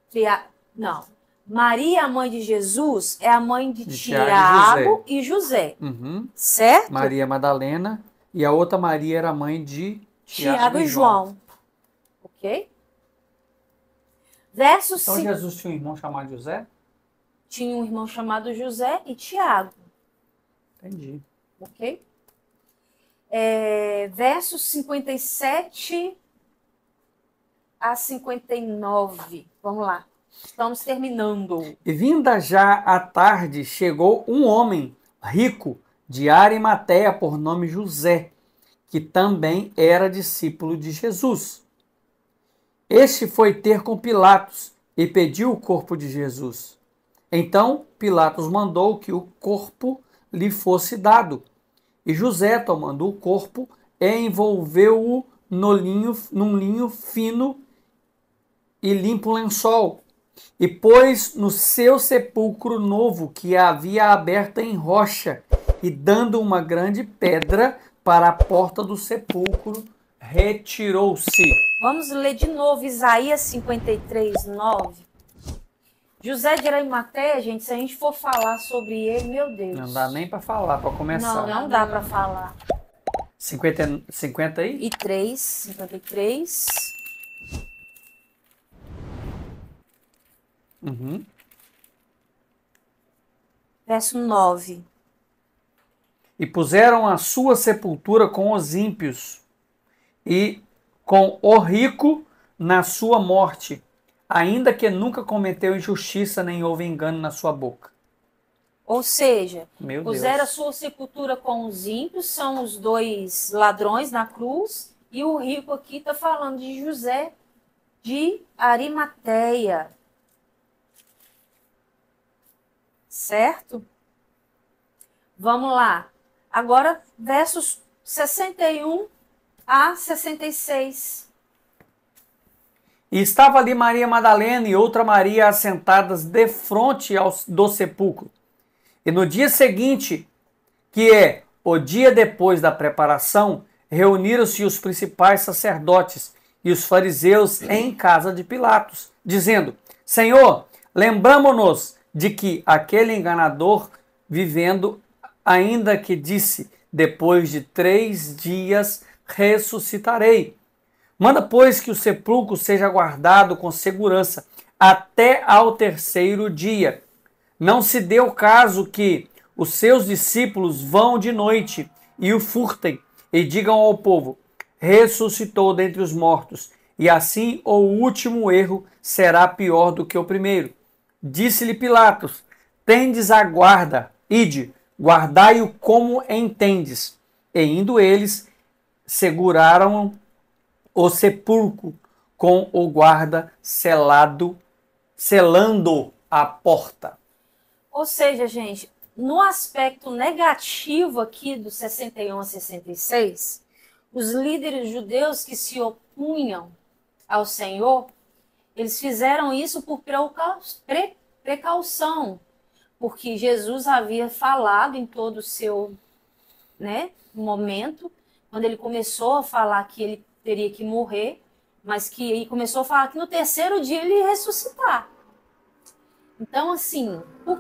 Tia- Não. Maria, mãe de Jesus, é a mãe de, De Tiago e José, Uhum. certo? Maria Madalena e a outra Maria era mãe de Tiago e João. Ok? Verso Então 5. Jesus tinha um irmão chamado José? Tinha um irmão chamado José e Tiago. Entendi. Ok? É, versos 57 a 59. Vamos lá. Estamos terminando. Vinda já a tarde, chegou um homem rico de Arimateia por nome José, que também era discípulo de Jesus. Este foi ter com Pilatos e pediu o corpo de Jesus. Então Pilatos mandou que o corpo lhe fosse dado. E José, tomando o corpo, envolveu-o no linho, num linho fino e limpo lençol e pôs no seu sepulcro novo que havia aberto em rocha, e dando uma grande pedra para a porta do sepulcro, retirou-se. Vamos ler de novo Isaías 53, 9. José de Arimateia, gente, se a gente for falar sobre ele, meu Deus. Não dá nem para falar, para começar. Não, não dá para falar. 50, 50 aí? E 3, 53. Uhum. Verso 9. E puseram a sua sepultura com os ímpios e com o rico na sua morte, ainda que nunca cometeu injustiça nem houve engano na sua boca. Ou seja, Meu puseram Deus. a sua sepultura com os ímpios, são os dois ladrões na cruz, e o rico aqui está falando de José de Arimateia. Certo? Vamos lá. Agora, versos 61 a 66. E estava ali Maria Madalena e outra Maria assentadas defronte ao, do sepulcro. E no dia seguinte, que é o dia depois da preparação, reuniram-se os principais sacerdotes e os fariseus em casa de Pilatos, dizendo: Senhor, lembramo-nos de que aquele enganador, vivendo, ainda que disse: Depois de três dias ressuscitarei. Manda, pois, que o sepulcro seja guardado com segurança até ao terceiro dia. Não se dê o caso que os seus discípulos vão de noite e o furtem e digam ao povo: ressuscitou dentre os mortos, e assim o último erro será pior do que o primeiro. Disse-lhe Pilatos: Tendes a guarda, ide, guardai-o como entendes. E indo eles, seguraram o sepulcro com o guarda selado, selando a porta. Ou seja, gente, no aspecto negativo aqui do 61 a 66, os líderes judeus que se opunham ao Senhor, eles fizeram isso por precaução, porque Jesus havia falado em todo o seu né, momento, quando ele começou a falar que ele teria que morrer, mas que ele começou a falar que no terceiro dia ele ia ressuscitar. Então, assim, por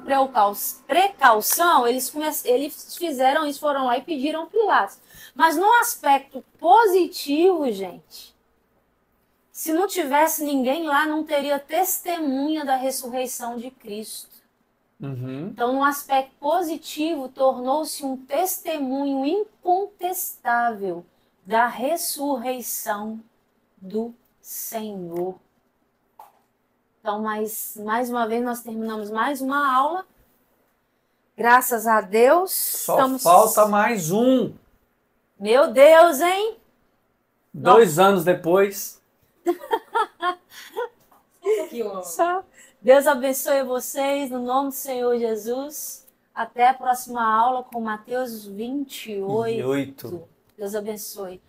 precaução, eles, eles fizeram isso, foram lá e pediram Pilatos. Mas no aspecto positivo, gente, se não tivesse ninguém lá, não teria testemunha da ressurreição de Cristo. Uhum. Então, no aspecto positivo, tornou-se um testemunho incontestável da ressurreição do Senhor. Então, mais, mais uma vez, nós terminamos mais uma aula. Graças a Deus. Só estamos... falta mais um. Meu Deus, hein? Dois anos depois. Só. Deus abençoe vocês, no nome do Senhor Jesus. Até a próxima aula com Mateus 28. 28. Deus abençoe.